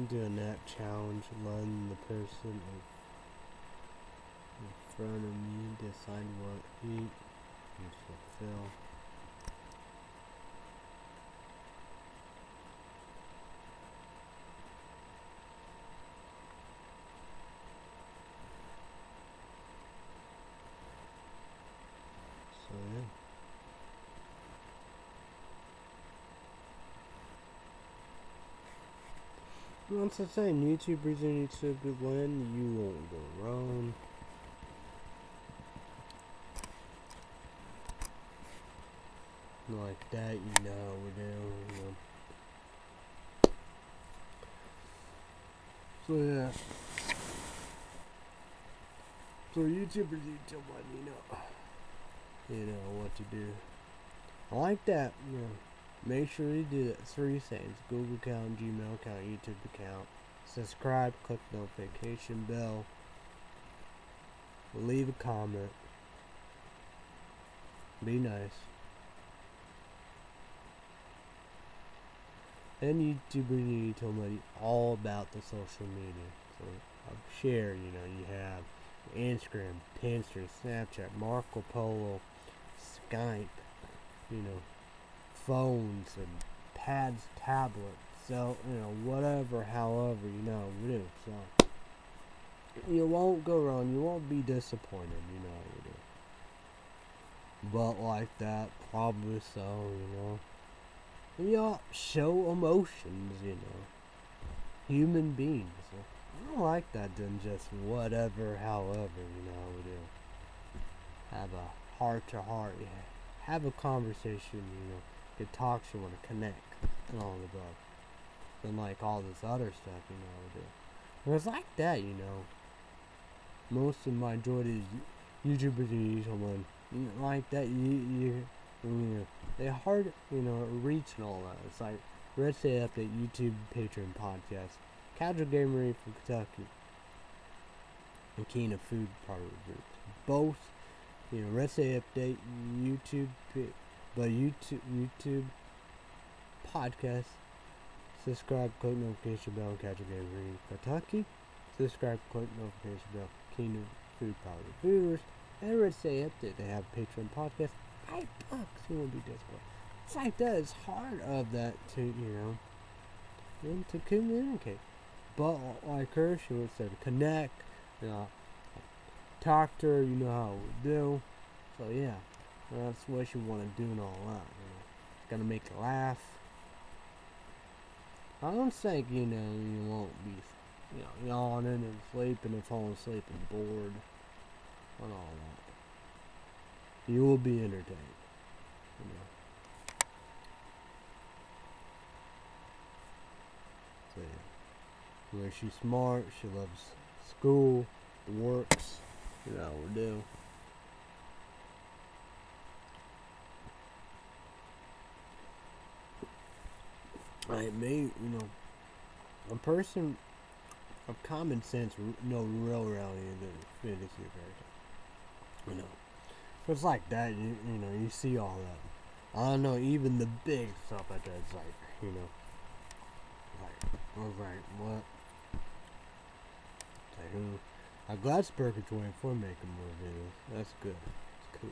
do a nap challenge, letting the person in, front of me decide what eat and fulfill. So yeah. Once I say YouTubers and YouTube win, you won't go wrong. Like that, you know, we do. So yeah. So YouTubers, YouTube one, you know, you know what to do. I like that. You know. Make sure you do it. Three things. Google account, Gmail account, YouTube account. Subscribe, click the notification bell. Leave a comment. Be nice. And YouTubers need to tell me all about the social media. So of share. You know, you have Instagram, Pinterest, Snapchat, Marco Polo, Skype, you know, phones and pads, tablets, so you know, whatever, however, you know, we do. So you won't go wrong. You won't be disappointed. You know, we do. But like that, probably so. You know. And you show emotions. You know. Human beings. I don't like that than just whatever, however, you know, we do. Have a heart to heart, yeah. Have a conversation, you know. Get talk, you want to connect, and all the above. Than like all this other stuff, you know, we do. And it's like that, you know. Most of my majority YouTubers and someone like that, you, you, you know, they hard, you know, reach and all that. It's like Red State Update, YouTube, Patreon, podcast. Casual Gamery from Kentucky, and Keenan Food Product Group. Both, you know, Red State Update, YouTube, but YouTube, YouTube, podcast. Subscribe, click notification bell, Casual Gamery Kentucky. Subscribe, click notification bell, Keenan Food Power Viewers. And Red State Update, they have a Patreon podcast. Five bucks, you won't be disappointed. It's like that. It's hard of that to, you know, and to communicate. But like her, she would to connect, you know, talk to her, you know how we do. So yeah, that's what she want to do and all that. You know, gotta make her laugh. I don't think you know you won't be, you know, yawning and sleeping and falling asleep and bored and all that. You will be entertained. You know. So yeah where she's smart, she loves school, works, you know, we do. I may, you know, a person of common sense, no real reality in the fantasy of character. You know, it's like that. You, you know, you see all that. I don't know, even the big stuff like that. Like, you know, like like, what? who I'm glad Spurgatory for making more videos. That's good. It's cool.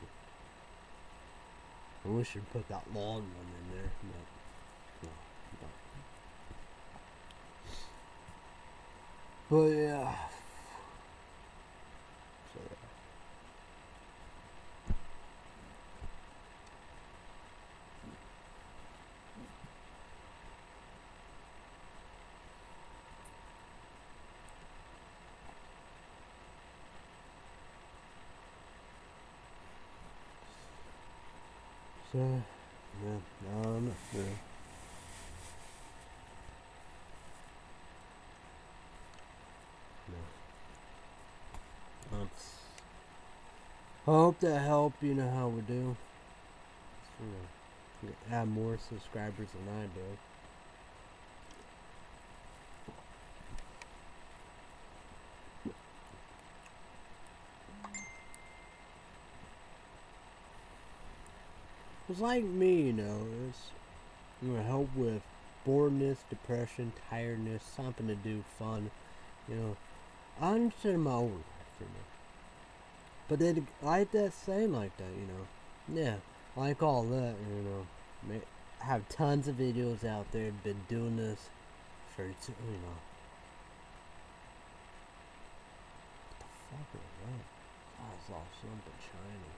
I wish you'd put that long one in there, but no, no. But yeah. So, yeah, um, yeah. No. I hope that helped, you know how we do. You know, have more subscribers than I do. It's like me, you know, it's gonna help with boredness, depression, tiredness, something to do, fun, you know. I understand my own life, you know. But they like that same like that, you know. Yeah, like all that, you know. I have tons of videos out there, been doing this for, you know. What the fuck is that? Oh, I saw something shiny.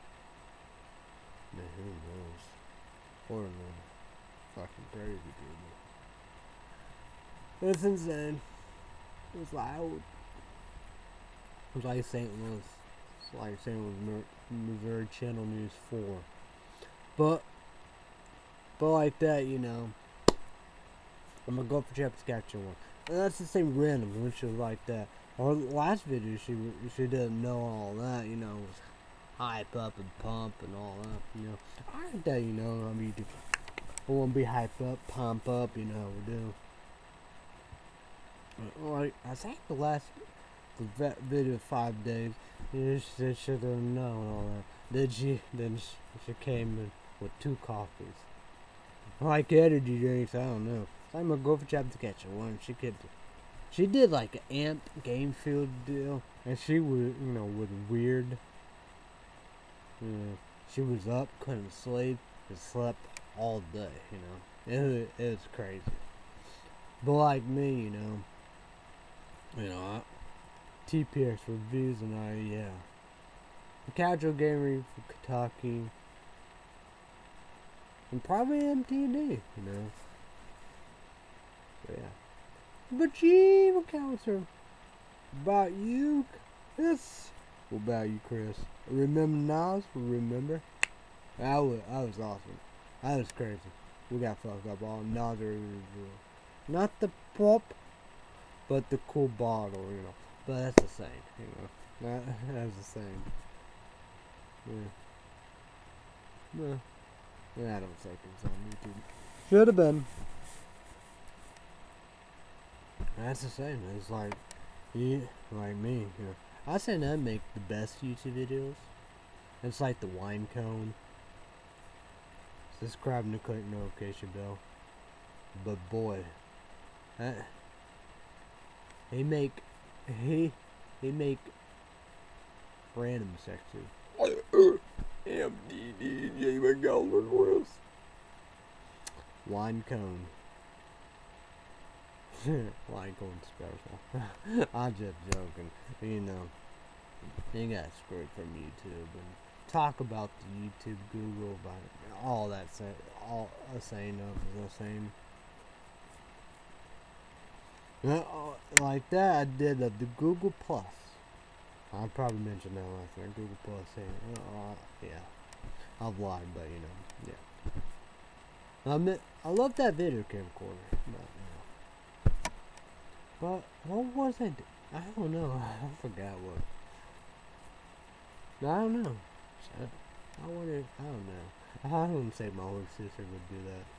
Man, who knows? Poor man. Fucking crazy, dude. It's insane. It's loud. It's like St. Louis. Like St. Louis, Missouri Channel News 4. But, but like that, you know, I'm gonna go for Saskatchewan. And that's the same random when she was like that. Our last video, she she didn't know all that, you know, was hype up and pump and all that, you know. I like that, you know, I mean, want to be hyped up, pump up, you know, we do. Like, I think the last the vet video five days, you know, she said she didn't know and all that. Then she, then she, came in with two coffees. Like energy drinks, I don't know. I'm gonna go for chapter catcher one. She could She did like an Ant Gamefield deal, and she was, you know, was weird. Yeah, she was up, couldn't sleep, and slept all day. You know, it was, it was crazy. But like me, you know, you know, I, TPX reviews and I, yeah, a casual gamer for Kentucky, and probably MTD, you know. But yeah. But what counselor? About you, Chris? What about you, Chris? Remember Nas? Remember? That was, that was awesome. That was crazy. We got fucked up all Nas. Not the pop, but the cool bottle, you know. But that's the same, you know. That, that's the same. Yeah. No. Yeah. I don't say things on YouTube. Should have been. That's the same. It's like, you, like me, you know. I say I make the best YouTube videos. It's like the wine cone. Subscribe and click notification bell. But boy, that, he make he he make random sexy. MDDJ McGowan was wine cone. wine cone special. I'm just joking. You know, they got screwed from YouTube and talk about the YouTube, Google, about all that. All the same of the same. Uh, like that, I did uh, the Google Plus. I probably mentioned that last night. Google Plus, yeah, uh, yeah. I've lied, but you know, yeah. I mean, I love that video camcorder, but you know. But what was I? I don't know. I forgot what. I don't know. I wonder. I don't know. I don't say my older sister would do that.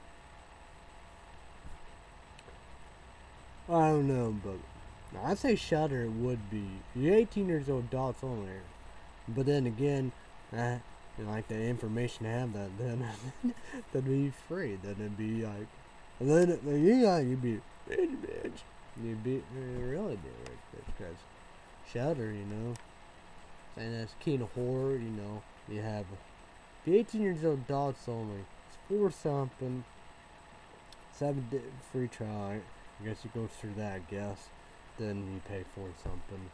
I don't know, but I'd say Shudder would be. You're 18 years old, adults only. But then again, uh, know, like the information to have that, then that'd be free. Then it'd be like, then yeah, you'd be rich, bitch. You'd be you'd really be rich, bitch, because Shudder, you know, and that's keen horror, you know. You have the 18 years old adults only. It's for something. Seven free trial. I guess you go through that, I guess. Then you pay for something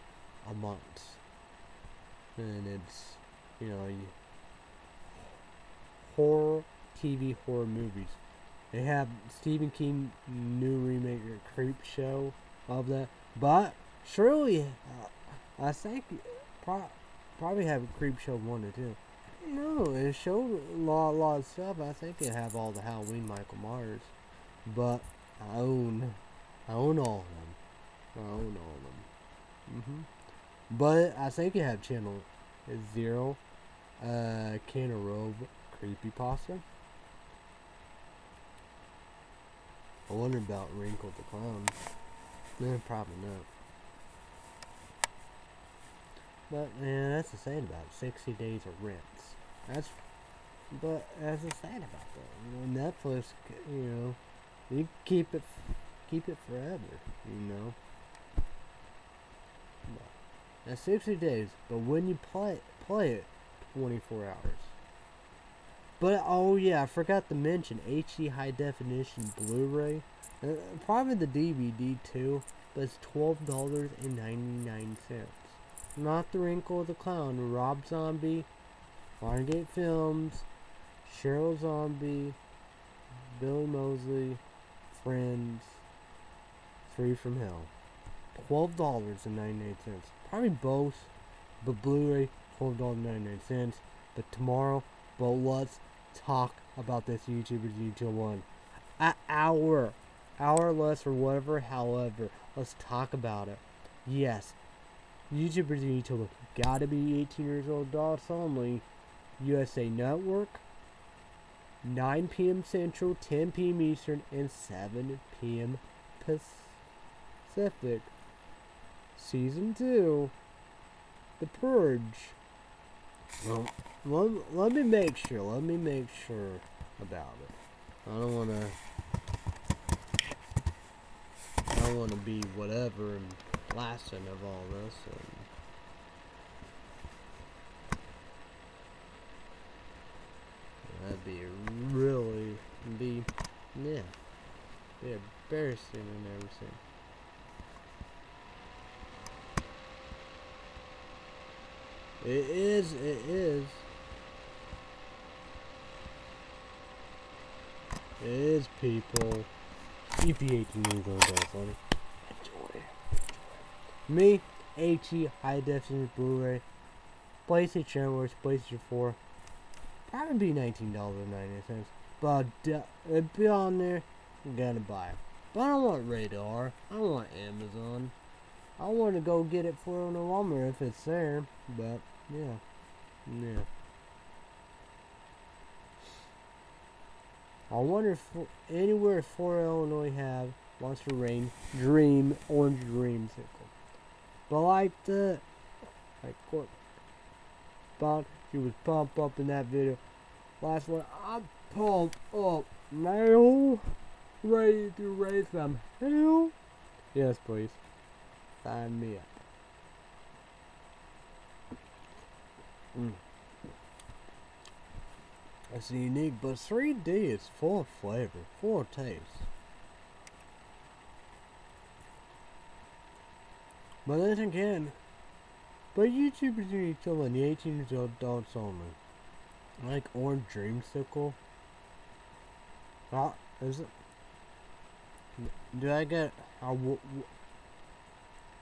a month. And it's, you know, you, horror TV horror movies. They have Stephen King new remake Creepshow of that. But surely, uh, I think pro probably have a Creepshow 1 or 2. No, it showed a lot, a lot of stuff. I think it have all the Halloween Michael Myers. But I own I own all of them. I own all of them. Mm-hmm. But I think you have channel zero, uh, Candle Cove, Creepy Pasta. I wonder about Wrinkle the Clown. No, probably not. But man, that's the saying about it. 60 days of rents. That's, but that's the saying about that. You know, Netflix, you know, you keep it keep it forever, you know. That's 60 days, but when you play play it, 24 hours. But oh yeah, I forgot to mention HD high definition Blu-ray. Uh, probably the DVD too, but it's twelve dollars and ninety nine cents. Not the Wrinkle of the Clown, Rob Zombie, Lionsgate Films, Cheryl Zombie, Billy Moseley, Friends, Three from Hell. Twelve dollars and ninety nine cents. Probably both, but Blu-ray twelve dollars and ninety nine cents. But tomorrow, but let's talk about this YouTuber YouTube one. An hour, hour less or whatever. However, let's talk about it. Yes, YouTubers YouTube gotta be 18 years old. Adults only. USA Network. 9 p.m. Central, 10 p.m. Eastern, and 7 p.m. Pacific. Pacific. Season 2. The Purge. Well, let, let me make sure. Let me make sure about it. I don't want to... I don't want to be whatever and lasting of all this. And that'd be really be yeah, be embarrassing and everything. It is. It is. It is people. EP 18 years old, funny. Enjoy. Me, HE, high definition Blu-ray, PlayStation Works, PlayStation 4. Probably be $19.90. But uh, it'd be on there, I'm gonna buy it. But I don't want Radar. I don't want Amazon. I want to go get it for on the Walmart if it's there. But, yeah. Yeah. I wonder if anywhere for Illinois have Monster Reign Dream Orange dream Dreamsicle. But like the like what about he was pumped up in that video. Last one I'm pumped up now ready to raise some hell. Yes please. Sign me up. Mm. It's unique, but 3D is full of flavor, full of taste. But then again, but YouTubers are telling the 18 years old adults only. Like Orange Dreamsicle. Ah, is it? Do I get? Uh,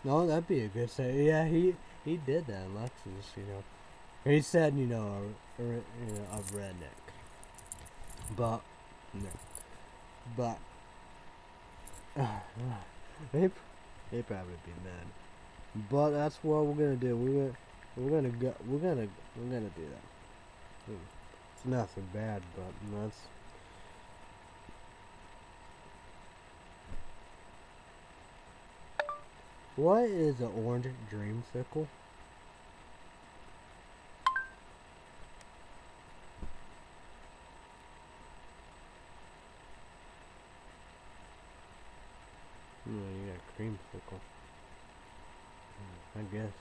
no, that'd be a good say. Yeah, he he did that, Lexus. You know, he said, you know, a, you know, a redneck. But, no. But, uh, they probably be mad. But that's what we're gonna do. We're gonna, we're gonna go. We're gonna, we're gonna do that. Hmm. It's nothing bad, but that's. What is an orange dreamsicle? No, you got creamsicle. I guess.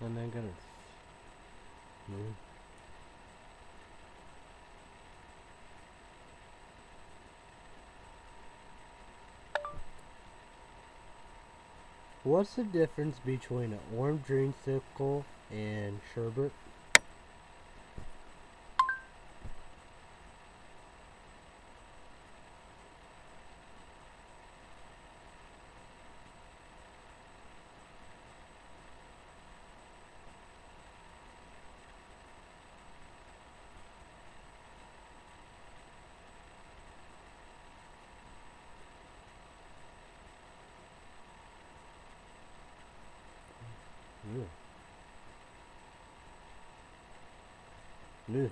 And then got a moon. What's the difference between an orange dreamsicle and sherbet? Yeah. Yeah.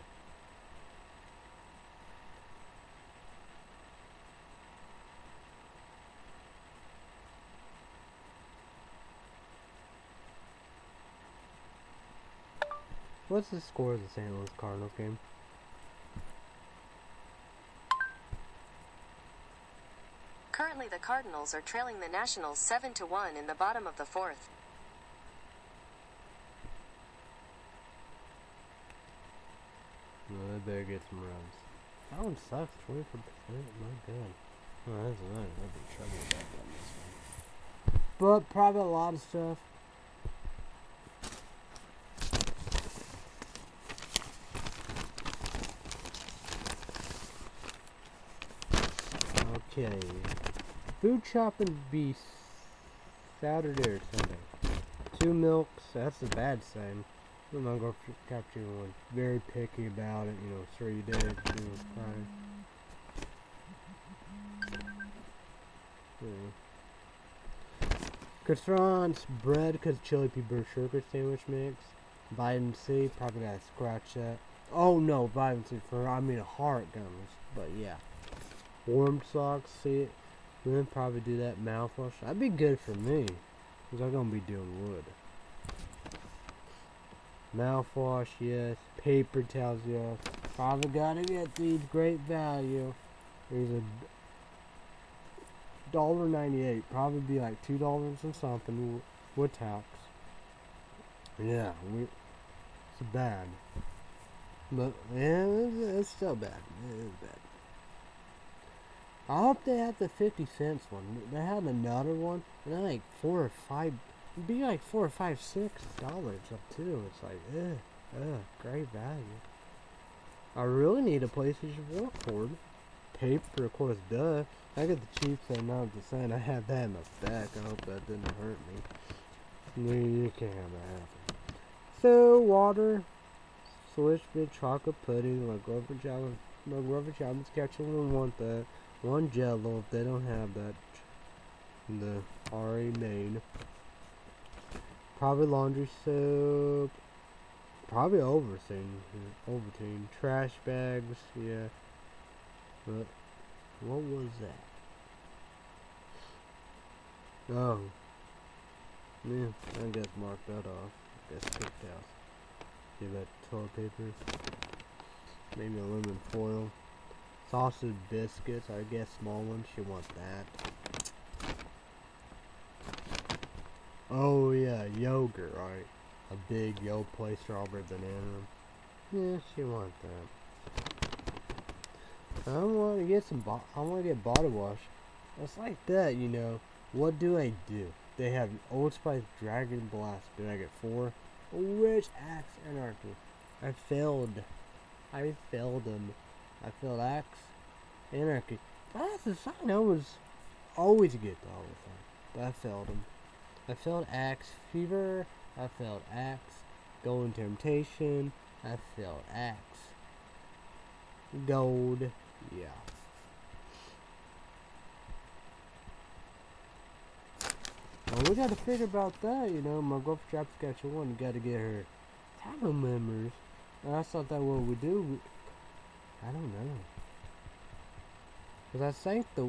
What's the score of the St. Louis Cardinals game? Currently the Cardinals are trailing the Nationals 7 to 1 in the bottom of the fourth. No, they better get some runs. That one sucks, 24%, my god. Oh, that's another, I'd be trouble about that this one. But probably a lot of stuff. Okay. Food shopping be Saturday or Sunday. Two milks, that's a bad sign. I'm not gonna capture one. Very picky about it, you know, three days, do fine. Hmm. Yeah. Croissants, bread, cause chili pepper sugar sandwich mix. Vitamin C, probably gotta scratch that. Oh no, vitamin C for I mean a heart gummies, but yeah. Warm socks, see it. Then probably do that mouthwash. That'd be good for me, cause I'm gonna be doing wood. Mouthwash, yes. Paper towels, yes. Probably gotta get these great value. There's a dollar ninety eight. Probably be like two dollars and something with tax. Yeah, we it's bad. But yeah, it's, it's still bad. It is bad. I hope they had the fifty cents one. They had another one, and they're like four or five. It'd be like four or five, six dollars up too. It's like, ugh, ugh, great value. I really need a PlayStation 4 cord. Paper, of course, duh. I got the cheap thing, not the cent. I have that in my back. I hope that didn't hurt me. You can't have that happen. So, water, Swiss bit chocolate pudding, like rubber chocolate, no rubber chocolate ketchup. Want that. One Jello if they don't have that. in The already made. Probably laundry soap. Probably Ovaltine. Ovaltine. Trash bags, yeah. But what was that? Oh. Yeah, I guess mark that off. I guess picked out. Give that toilet paper. Maybe aluminum foil. Sausage biscuits, I guess small ones. She wants that. Oh yeah, yogurt, right? A big yo play strawberry banana. Yeah, she wants that. I want to get some. I want to get body wash. It's like that, you know. What do I do? They have Old Spice Dragon Blast. Did I get four? Rich Axe Anarchy. I failed. I failed them. I Anarchy. That's the sign I was always all the time. But I failed them. I failed Axe Fever. I failed Axe Golden Temptation. I failed Axe Gold. Yeah. Well, we gotta figure about that, you know. My girlfriend you one. You gotta get her title members. And I thought that what we do. I don't know. Cause I think the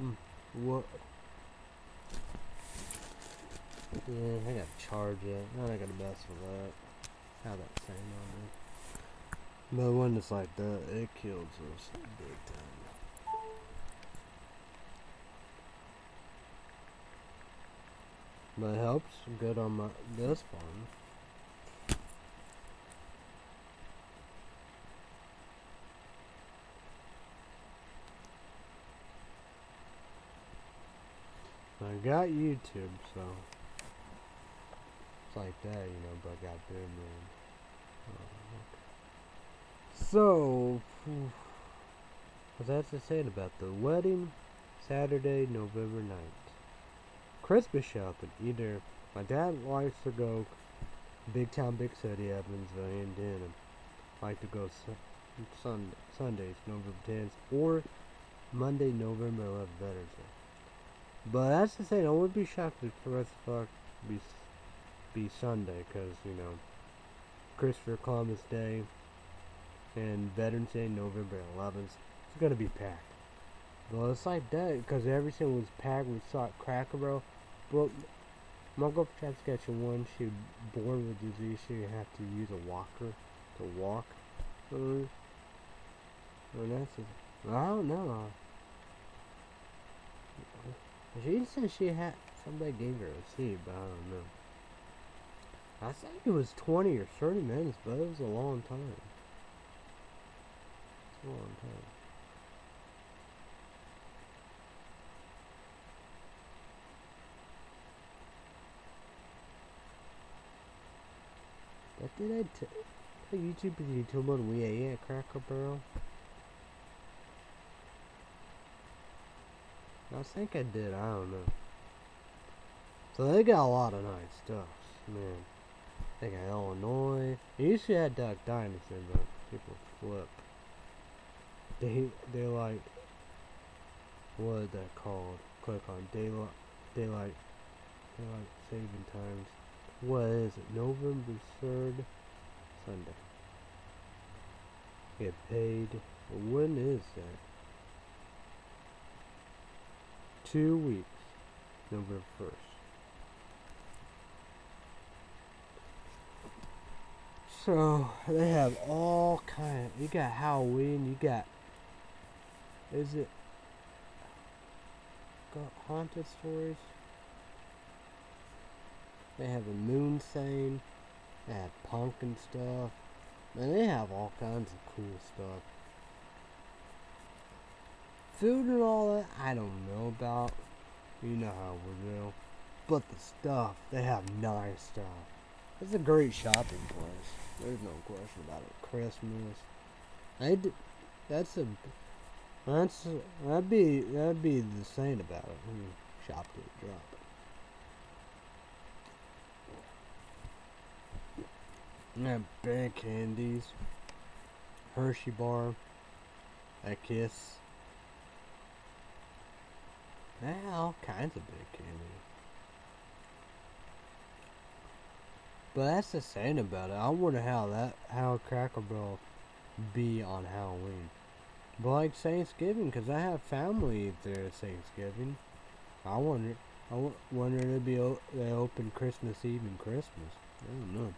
Mm, what? Yeah, I gotta charge it. I gotta mess with that. Have that same on me. But when it's like that, it kills us big time. But it helps good on my this one. I got YouTube, so it's like that, you know. But I got Boomerang. Oh, So, what's that to say about the wedding? Saturday, November 9th. Christmas shopping. Either my dad likes to go Big Town, Big City, Evansville, and Denham. Like to go su- sun- Sundays, November 10th, or Monday, November 11th, Veterans Day. But that's the thing. I would be shocked if of fuck be be Sunday, cause you know Christopher Columbus Day and Veterans Day, November 11th. It's gonna be packed. Well, it's like that because everything was packed. Saw at Cracker Barrel. Tried to catch one. She born with disease. She had to use a walker to walk. Uh, and that's a, I don't know. She said she had somebody gave her a seat, but I don't know. I think it was 20 or 30 minutes, but it was a long time. It's a long time. But did I t- a YouTube video told about we ate at Cracker Barrel? I think I did, I don't know. So they got a lot of nice stuff, man. They got Illinois. They used to have Duck Dynasty, but people flip. They they like what is that called? Click on daylight daylight daylight saving times. It? November third, Sunday. Get paid. When is that? Two weeks. November first. So they have all kind. of, You got Halloween. You got. Is it? Got haunted stories. They have a moon thing. They have pumpkin stuff. Man, they have all kinds of cool stuff. Food and all that, I don't know about. You know how we do. But the stuff, they have nice stuff. It's a great shopping place. There's no question about it. Christmas. I d- that's a that's that'd be that'd be the same about it when shop to drop. Yeah, big candies, Hershey bar, a kiss. Yeah, all kinds of big candies. But that's the saying about it. I wonder how that how Cracker Barrel be on Halloween. But like Thanksgiving, because I have family there at Thanksgiving. I wonder. I wonder if they be they open Christmas Eve and Christmas. I don't know.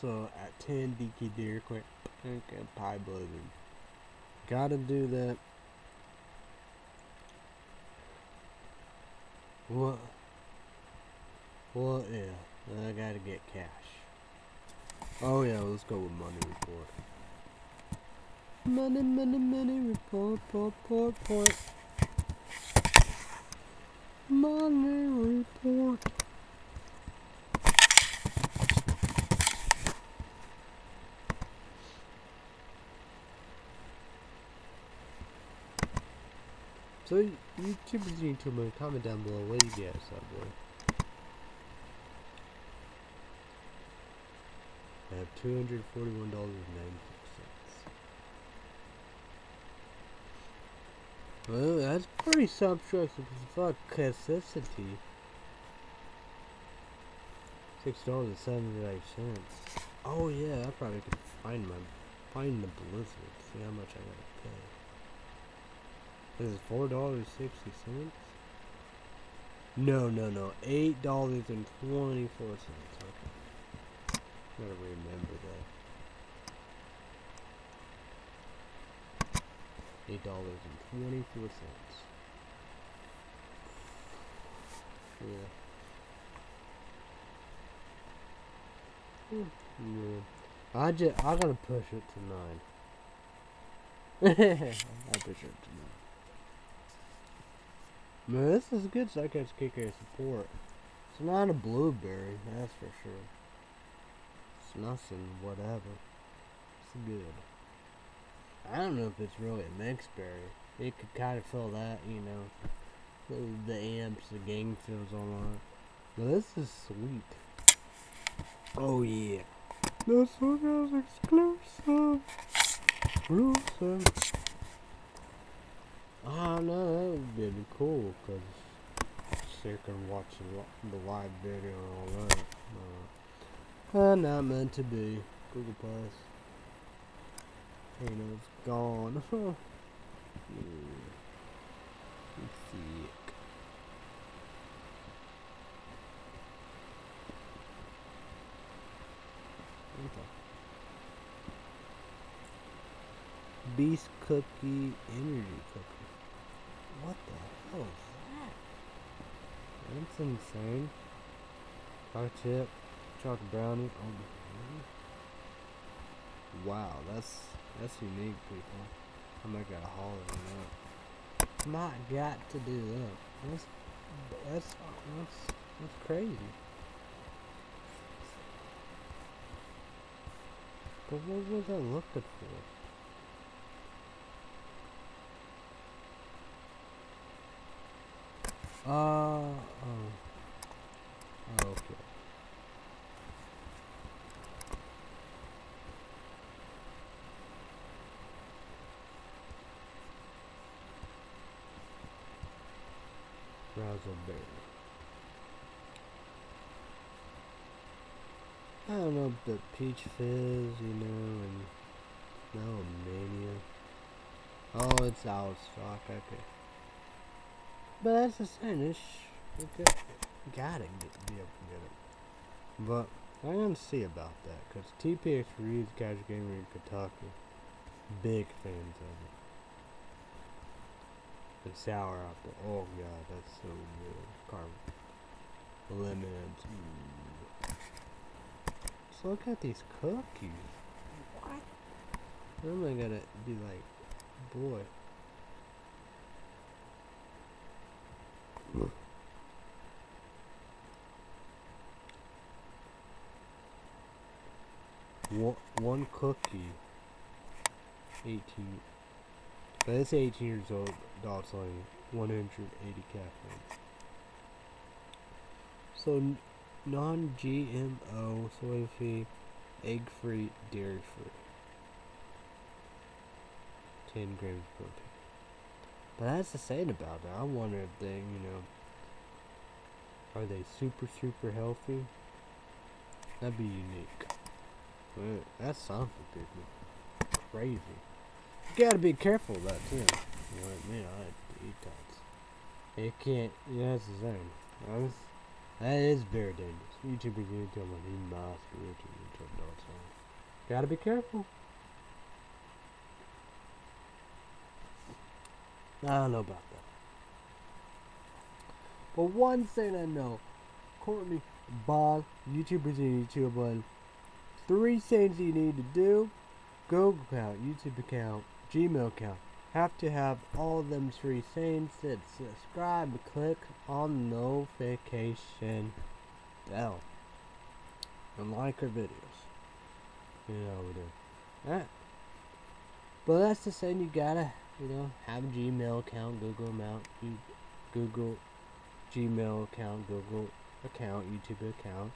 So at 10 Deaky Deer Quick Pink, and Pie Blizzard. Gotta do that. What? Well, yeah. I gotta get cash. Oh yeah, let's go with money report. Money, money, money report, report, report, report. Money report. So, YouTubers need to learn. Comment down below what do you get Subway. I have two hundred forty-one dollars and ninety-six cents. Well, that's pretty subtractive for consistency. Six dollars and seventy-nine cents. Oh yeah, I probably could find my find the blizzard. See how much I gotta pay. This is four dollars sixty cents. No, no, no, eight dollars and twenty-four cents. Okay, gotta remember that. Eight dollars and twenty-four cents. Yeah. Yeah. I just I gotta push it to nine. I push it to nine. Man, this is good Psycho's Kicker support. It's not a blueberry, that's for sure. It's nothing, whatever. It's good. I don't know if it's really a mixed berry. It could kind of feel that, you know. The, amps, the gang feels on. But this is sweet. Oh yeah. This one is exclusive. Exclusive. Oh no, that would be cool because so can watch the, live video and all that. Uh, uh, not meant to be. Google Plus. You know, it's gone. yeah. Let's see. Beast Cookie Energy Cookie. What the hell is that? That's insane. Chocolate chip, chocolate brownie. Oh my god. Wow, that's that's unique, people. I might gotta holler on that. Not got to do that. That's that's that's that's crazy. But what was I looking for? Uh, oh. Oh, okay. Razzleberry. I don't know, the Peach Fizz, you know, and now Mania. Oh, it's out of stock. Okay. But that's the we got, gotta get, be able to get it. But I'm gonna see about that because TPX Reed's Casual Gamer in Kentucky, big fans of it. The sour apple. Oh god, that's so good. Caramel. Lemons. Ooh. Just look at these cookies. What? What am I gonna be like? Boy. One, cookie. 18. But it's 18 years old. That's only 180 caffeine. So, non-GMO, soy-free, egg-free, dairy-free. 10 grams of protein. But that's the saying about it. I wonder if they, you know, are they super, super healthy? That'd be unique. That's something, people. Crazy. You gotta be careful that, too. You know what I mean? I eat that. It can't, yeah, that's the same. That's, that is very dangerous. YouTubers to tell me, you must be YouTube, YouTube, say. Gotta be careful. I don't know about that. But one thing I know, Courtney Bond, YouTubers and YouTube three things you need to do. Google account, YouTube account, Gmail account. Have to have all them three things. Hit subscribe, click on notification bell. And like our videos. You know we do. Alright. But that's the thing you gotta you know, have a Gmail account, Google account, Google Gmail account, Google account, YouTube account.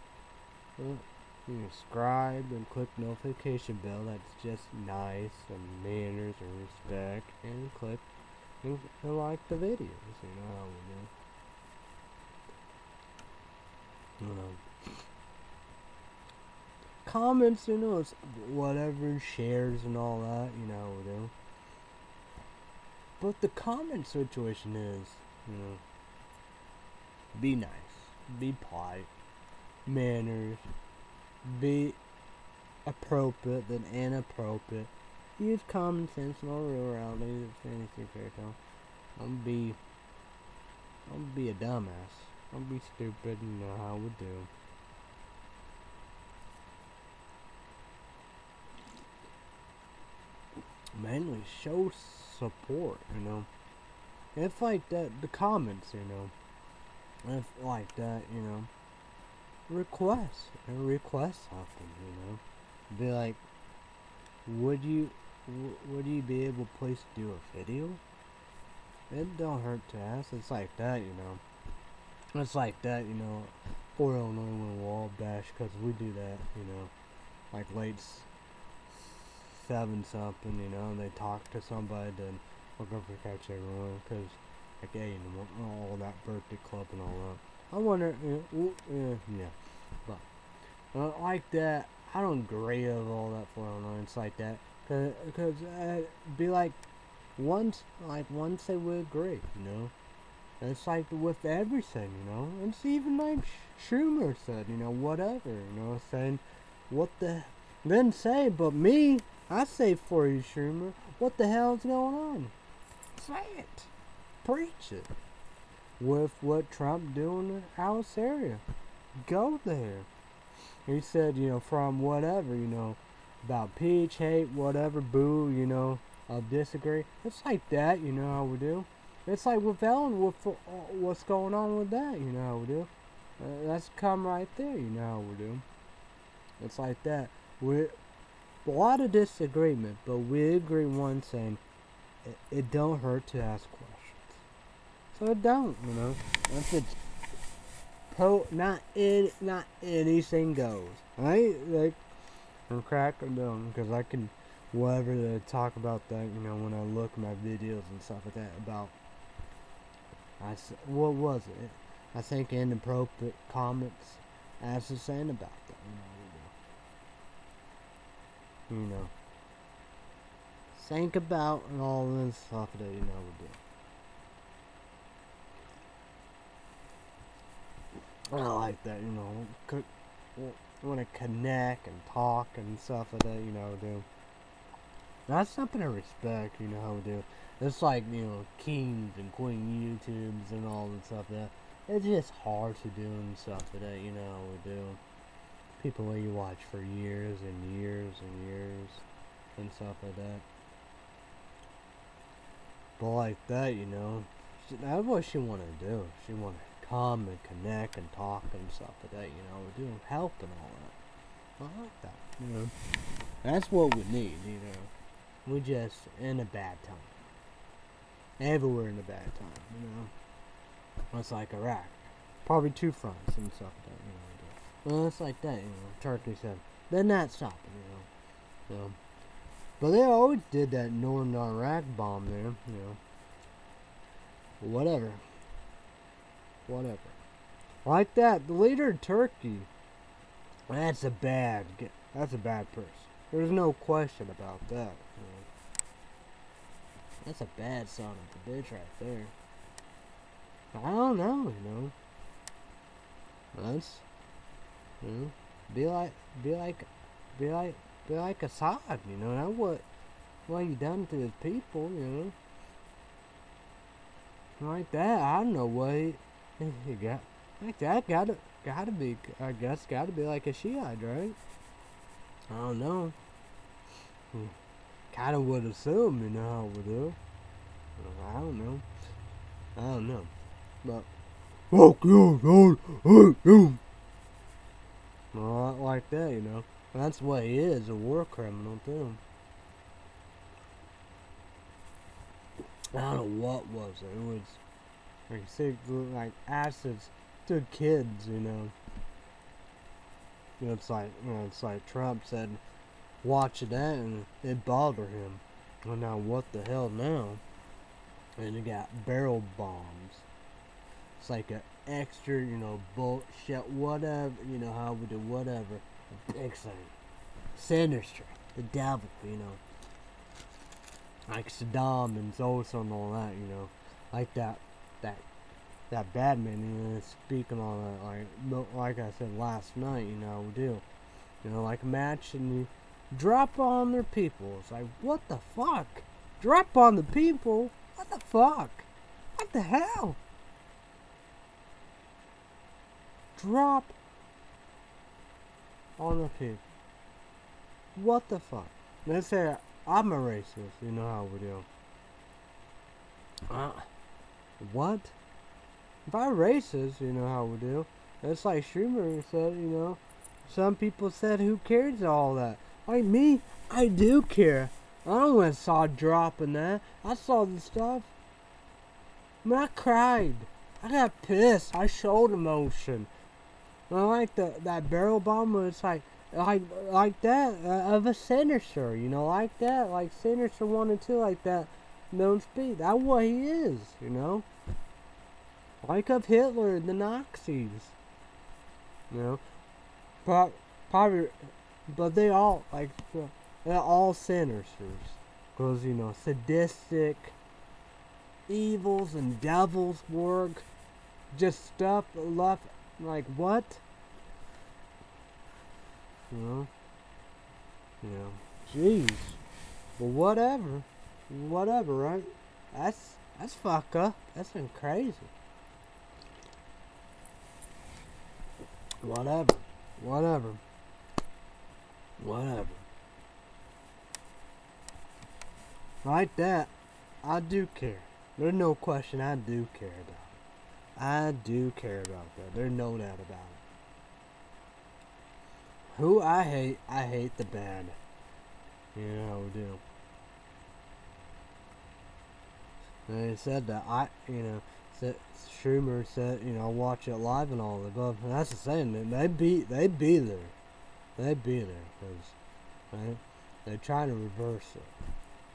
Subscribe and click notification bell. That's just nice and manners and respect. And click and, and like the videos. You know how we do. Know. Comments, you know, whatever, shares and all that. You know how we do. But the comment situation is, you know, be nice, be polite, manners, be appropriate than inappropriate. Use common sense, no real reality. Fantasy fairy tale. Don't be, don't be a dumbass. Don't be stupid. You know how we do. Mainly show support, you know. If like that, the comments, you know. If like that, you know. Request, request something, you know. Be like, would you, would you be able to please do a video? It don't hurt to ask. It's like that, you know. It's like that, you know. 409 wall bash, cause we do that, you know. Like late seven something, you know, and they talk to somebody, then we'll go for catch everyone, cause like hey, you know, all that birthday club and all that. I wonder, uh, w- uh, yeah, but uh, like that, I don't agree with all that 409. It's like that, cause, cause uh, be like once, like once they would agree, you know. It's like with everything, you know. And it's even like Schumer said, you know, whatever, you know, saying, what the, then say, but me, I say for you, Schumer, what the hell's going on? Say it. Preach it. With what Trump doing in Alice area. Go there. He said, you know, from whatever, you know, about peach, hate, whatever, boo, you know, uh, disagree. It's like that, you know how we do. It's like with Ellen, with uh, what's going on with that, you know how we do. Uh, that's come right there, you know how we do. It's like that. We a lot of disagreement, but we agree one thing: it, it don't hurt to ask questions. So it don't, you know. If it's po, not in, not anything goes. Right? Like I'm cracking down because I can, whatever to talk about that. You know, when I look my videos and stuff like that about. I what was it? I think inappropriate comments as the saying about that. You know, you know. Think about and all this stuff that you know we do. I like that, you know, cook, want to connect and talk and stuff like that, you know, do. That's something I respect, you know, how we do. It's like, you know, kings and queen YouTubes and all the stuff that it's just hard to do and stuff that, you know, we do. People that you watch for years and years and years and stuff like that. But like that, you know, that's what she want to do. She want to come and connect and talk and stuff like that, you know, doing help and all that. I like that, you know. That's what we need, you know. We're just in a bad time. Everywhere in a bad time, you know. It's like Iraq. Probably two fronts and stuff like that, you know. Well, it's like that, you know. Turkey said, they're not stopping, you know. So, but they always did that northern Iraq bomb there, you know. Whatever whatever. Like that, the leader of Turkey, that's a bad, that's a bad person. There's no question about that. You know. That's a bad son of a bitch right there. I don't know, you know. That's, you know, be like, be like, be like, be like Assad, you know. That what, what he done to his people, you know. Like that, I don't know what. He, you got like that gotta gotta be I guess gotta be like a Shiite, right? I don't know. Hmm. Kinda would assume, you know how we do. I don't know. I don't know. But fuck you, Lord, hate you. Well, like that, you know. That's what he is, a war criminal too. I don't know what was it. It was like say like acids to kids, you know. You know, it's like you know, it's like Trump said, watch that and it bothered him. Well now what the hell now? And you got barrel bombs. It's like an extra, you know, bullshit, whatever, you know, how we do whatever. Thing. Sinister. The devil, you know. Like Saddam and Zosa and all that, you know. Like that that that Batman, you know, speaking on that. like like I said last night, you know, we do, you know, like match and you drop on their people. It's like, what the fuck? Drop on the people? What the fuck? What the hell? Drop on the people. What the fuck? Let's say I'm a racist, you know how we do. Uh, what? If I'm racist, you know how we do. It's like Schumer said, you know. Some people said, who cares all that? Like me, I do care. I don't want to saw dropping that. I saw the stuff. I, mean, I cried. I got pissed. I showed emotion. I like the that barrel bomber. It's like like like that uh, of a sinister, you know, like that, like sinister one and two, like that. known speed. That's what he is, you know. Like of Hitler and the Nazis. You know, but probably, but they all like they're all sinners, because you know sadistic, evils and devils work, just stuff left like what? You know, you know, jeez, well whatever, whatever, right? That's that's fuck up. That's been crazy. Whatever. Whatever. Whatever. Like that, I do care. There's no question I do care about. I do care about that. There's no doubt about it. Who I hate, I hate the bad. You know, I do. They said that I, you know, said Schumer said, you know, watch it live and all the above. And that's the saying. They be they be there. they'd be there because right? they're trying to reverse it.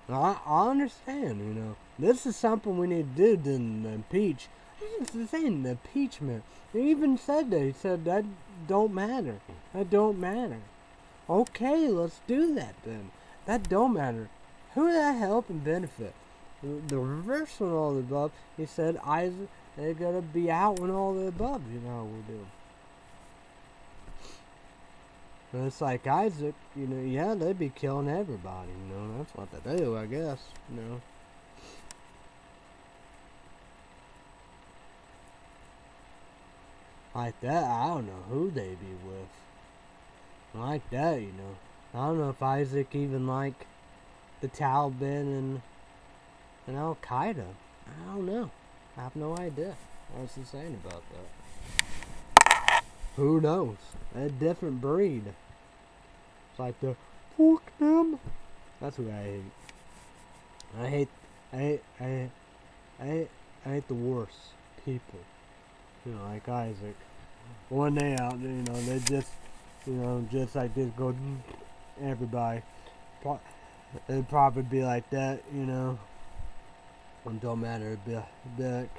Now, I, I understand. You know, this is something we need to do to impeach. It's the same the impeachment. They even said. He said that don't matter. That don't matter. Okay, let's do that then. That don't matter. who that help and benefit? The reverse on all the above, he said ISIS they're gonna be out when all the above, you know we'll do. And it's like ISIS, you know, yeah, they'd be killing everybody, you know, that's what they do, I guess, you know. Like that, I don't know who they be with. Like that, you know. I don't know if ISIS even like the Taliban and and Al Qaeda. I don't know. I have no idea. What's he saying about that? Who knows? A different breed. It's like the fuck them. That's what I hate. I hate I I I I hate the worst people. You know, like ISIS. One day out, you know, they just you know, just like this go everybody. It'd probably be like that, you know. It don't matter. It'd be, it'd be like,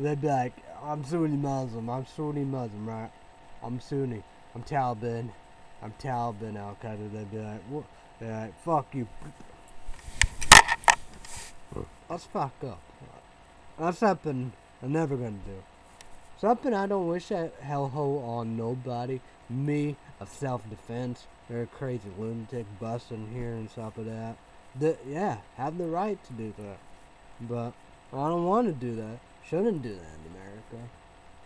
they'd be like, I'm Sunni Muslim. I'm Sunni Muslim, right? I'm Sunni. I'm Taliban. I'm Taliban Al Qaeda. They'd be like, what? They're like, fuck you. Let's fuck up. That's something I'm never gonna do. Something I don't wish I hellhole on nobody. Me, of self-defense. They're a crazy lunatic busting here and stuff of that. The, yeah, have the right to do that. But I don't want to do that. Shouldn't do that in America.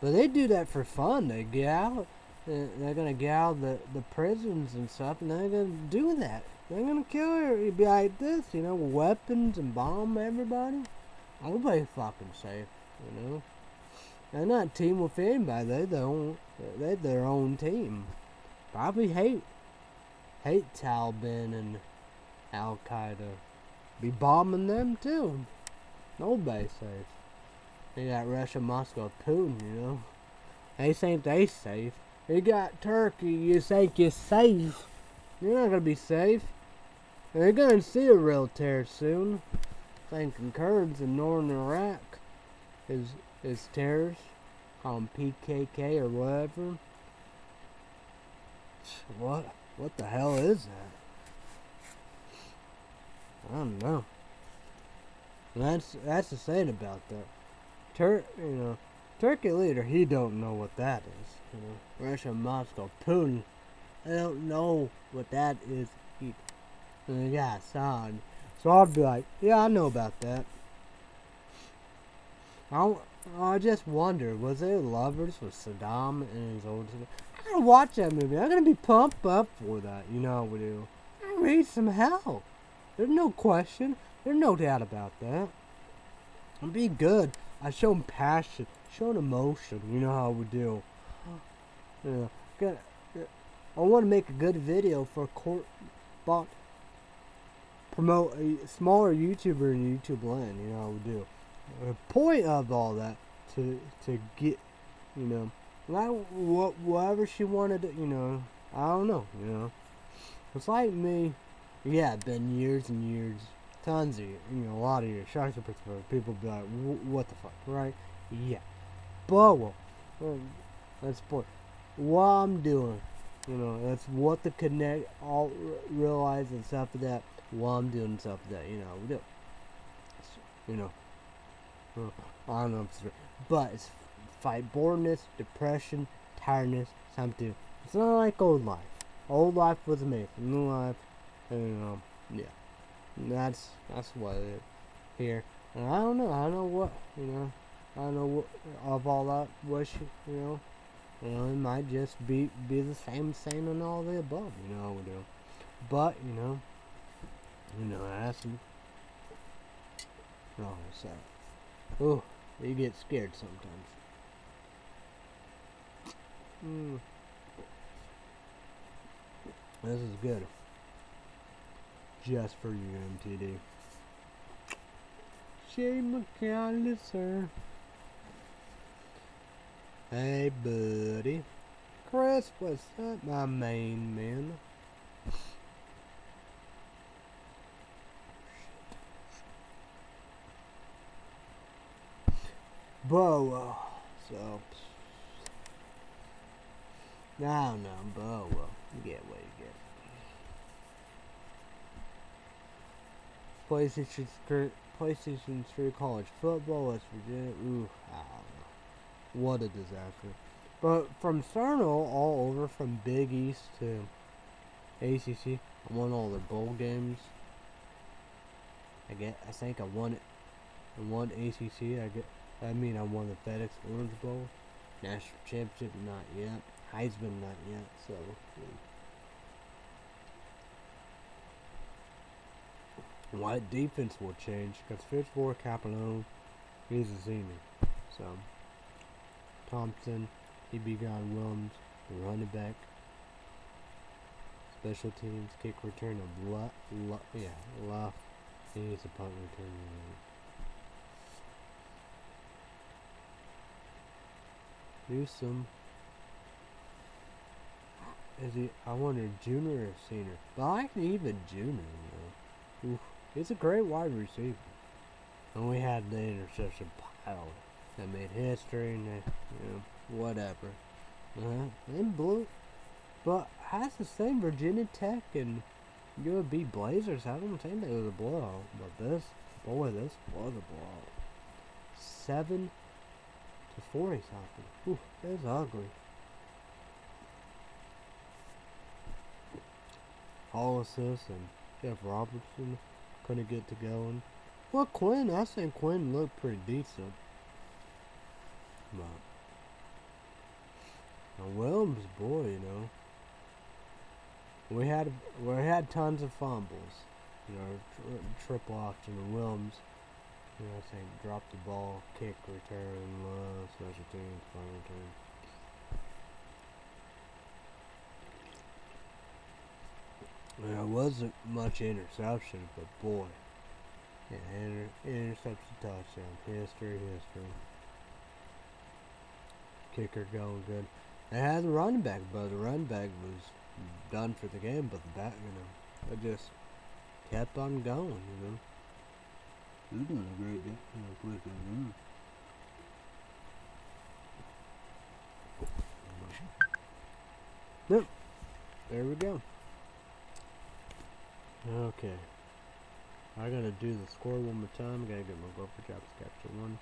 But they do that for fun. They get out. Uh, they're gonna get out the, the prisons and stuff, and they're gonna do that. They're gonna kill her. It'd be like this, you know, weapons and bomb everybody. Nobody's fucking safe, you know. They're not team with anybody. They're their own. They're their own team. Probably hate hate Taliban and Al Qaeda. Be bombing them too. Nobody safe. They got Russia, Moscow, Putin. You know. They think they safe. You got Turkey. You think you're safe. You're not gonna be safe. They're gonna see a real terror soon. Thinking Kurds in northern Iraq is is terrorists, um, PKK or whatever. What? What the hell is that? I don't know. That's that's the saying about that. Tur, you know, Turkey leader, he don't know what that is. You know, Russia, Moscow, Putin, I don't know what that is. He, and yeah, Assad. So I'd be like, yeah, I know about that. I, Oh, I just wonder, was there lovers with Saddam and his old? I gotta watch that movie. I'm gonna be pumped up for that. You know how we do. I need some help. There's no question. There's no doubt about that. I'm be good. I show him passion, show him emotion. You know how we do. Yeah. I want to make a good video for court, promote a smaller YouTuber in YouTube land. You know how we do. The point of all that to to get, you know, like what whatever she wanted. To, you know, I don't know. You know, it's like me. Yeah, been years and years, tons of years, you know, a lot of years. Sharks are people be like, what the fuck, right? Yeah, but well, that's point. What I'm doing, you know, that's what the connect all realize and stuff of that. What I'm doing and stuff of that, you know, we do. You know, I don't know if it's but it's fight boredness, depression, tiredness, something. It's not like old life. Old life was amazing. New life, and um, yeah, and that's that's what it is here. And I don't know. I don't know what you know. I don't know what of all that what she, you know. You know, it might just be be the same same and all the above. You know, we do. But you know, you know, that's. Oh, so. Oh, you get scared sometimes. Mm. This is good. Just for you, MTD. Shane McAllister. Hey, buddy. Chris, what's up, my main man? Boa. So, I don't know, Boa. You get what you get. PlayStation 3, PlayStation 3 college football, West Virginia. Ooh, I don't know. What a disaster. But from CERNO all over, from Big East to ACC, I won all the bowl games. I get, I think I won it. I won ACC. I get, I mean, I won the FedEx Orange Bowl. National Championship, not yet. Heisman, not yet. So, what defense will change? Because Fitzroy Capello, he's a senior. So, Thompson, he began Williams, the running back. Special teams, kick return of left, le yeah, left. He's a punt return. Newsom. Is he? I wonder junior or senior. But I like even junior. You know. He's a great wide receiver. And we had the interception pile that made history and you know, whatever. Uh-huh. And blue. But has the same Virginia Tech and UAB Blazers. I don't think it was a blowout. But this, boy, this was a blowout. Seven to four something. Ooh, that's ugly. Assists and Jeff Robertson couldn't get to going. Well, Quinn, I think Quinn looked pretty decent. But now Williams, boy, you know, we had we had tons of fumbles. You know, tri triple option and Williams. You know, think drop the ball, kick, return, uh, special teams, punt return. There wasn't much interception, but boy, yeah, inter interception touchdown, history, history. Kicker going good. They had the running back, but the running back was done for the game, but the back, you know, it just kept on going, you know. He's doing a great quick and Yep. There we go. Okay. I gotta do the score one more time. I Gotta get my gopher traps capture one.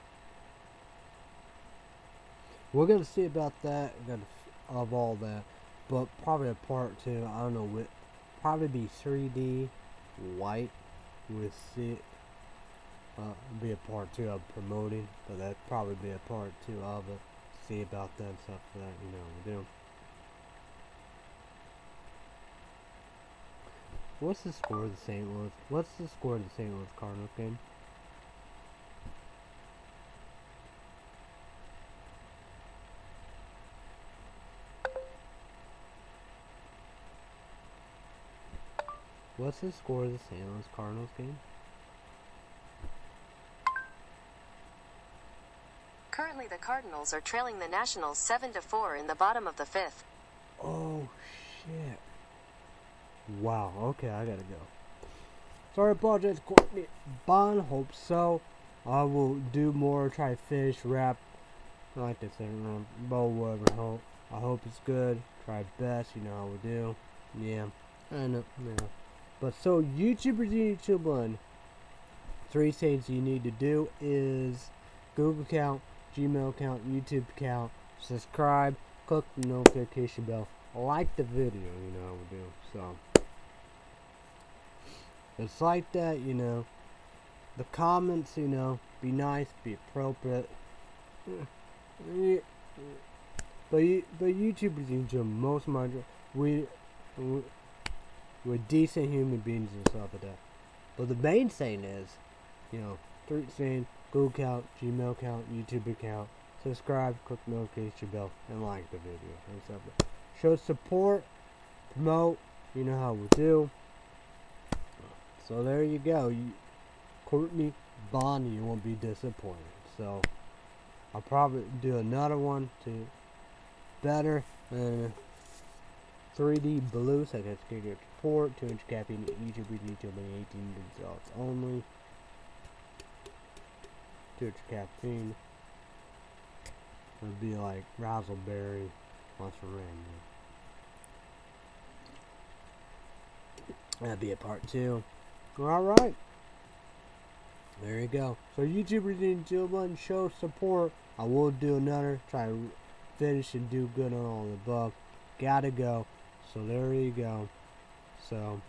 We're gonna see about that. Gonna of all that, but probably a part two. I don't know. With probably be 3D white with it uh, be a part two of promoting, but that'd probably be a part two of it. See about that and stuff that, you know, we do. What's the score of the St. Louis? What's the score of the St. Louis Cardinals game? What's the score of the St. Louis Cardinals game? Currently, the Cardinals are trailing the Nationals 7 to 4 in the bottom of the fifth. Oh, shit. Wow, okay, I gotta go. Sorry, apologize, Courtney Bond. Hope so. I will do more, try to finish, wrap. I like this thing, um, but whatever. Hope. I hope it's good. Try best, you know how we do. Yeah, I know, yeah. But so, YouTubers YouTube one. Three things you need to do is Google account, Gmail account, YouTube account, subscribe, click the notification bell, like the video, you know we do. So it's like that, you know. The comments, you know, be nice, be appropriate. But but YouTubers in general, most my we, we we're decent human beings and stuff like that. But the main thing is, you know, three saying Google account, Gmail account, YouTube account, subscribe, click the notification bell, and like the video. Show support, promote, you know how we do. So there you go. You, Courtney Bonnie, you won't be disappointed. So I'll probably do another one to better uh, 3D blue, such as Kicker Support, 2 inch capping, YouTube with YouTube and 18 results only. 2 inch caffeine would be like Razzleberry Monster Reign. That'd be a part two. Alright. There you go. So YouTubers and gentlemen, show support. I will do another. Try to finish and do good on all the above. Gotta go. So there you go. So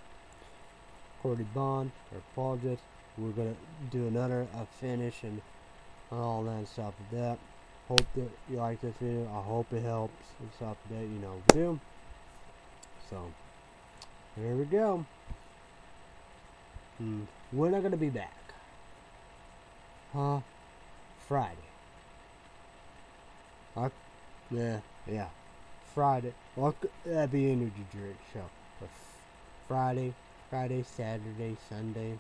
Courtney Bond or apologist. We're gonna do another a finish and all that stuff like that. Hope that you like this video. I hope it helps and stuff that you know do. So there we go. Hmm. When are not gonna be back? Huh? Friday. I, yeah, yeah. Friday. Well, that'd be energy drink show. But Friday, Friday, Saturday, Sunday,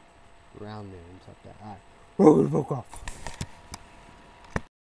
around there and stuff like that. Alright. We're fuck off.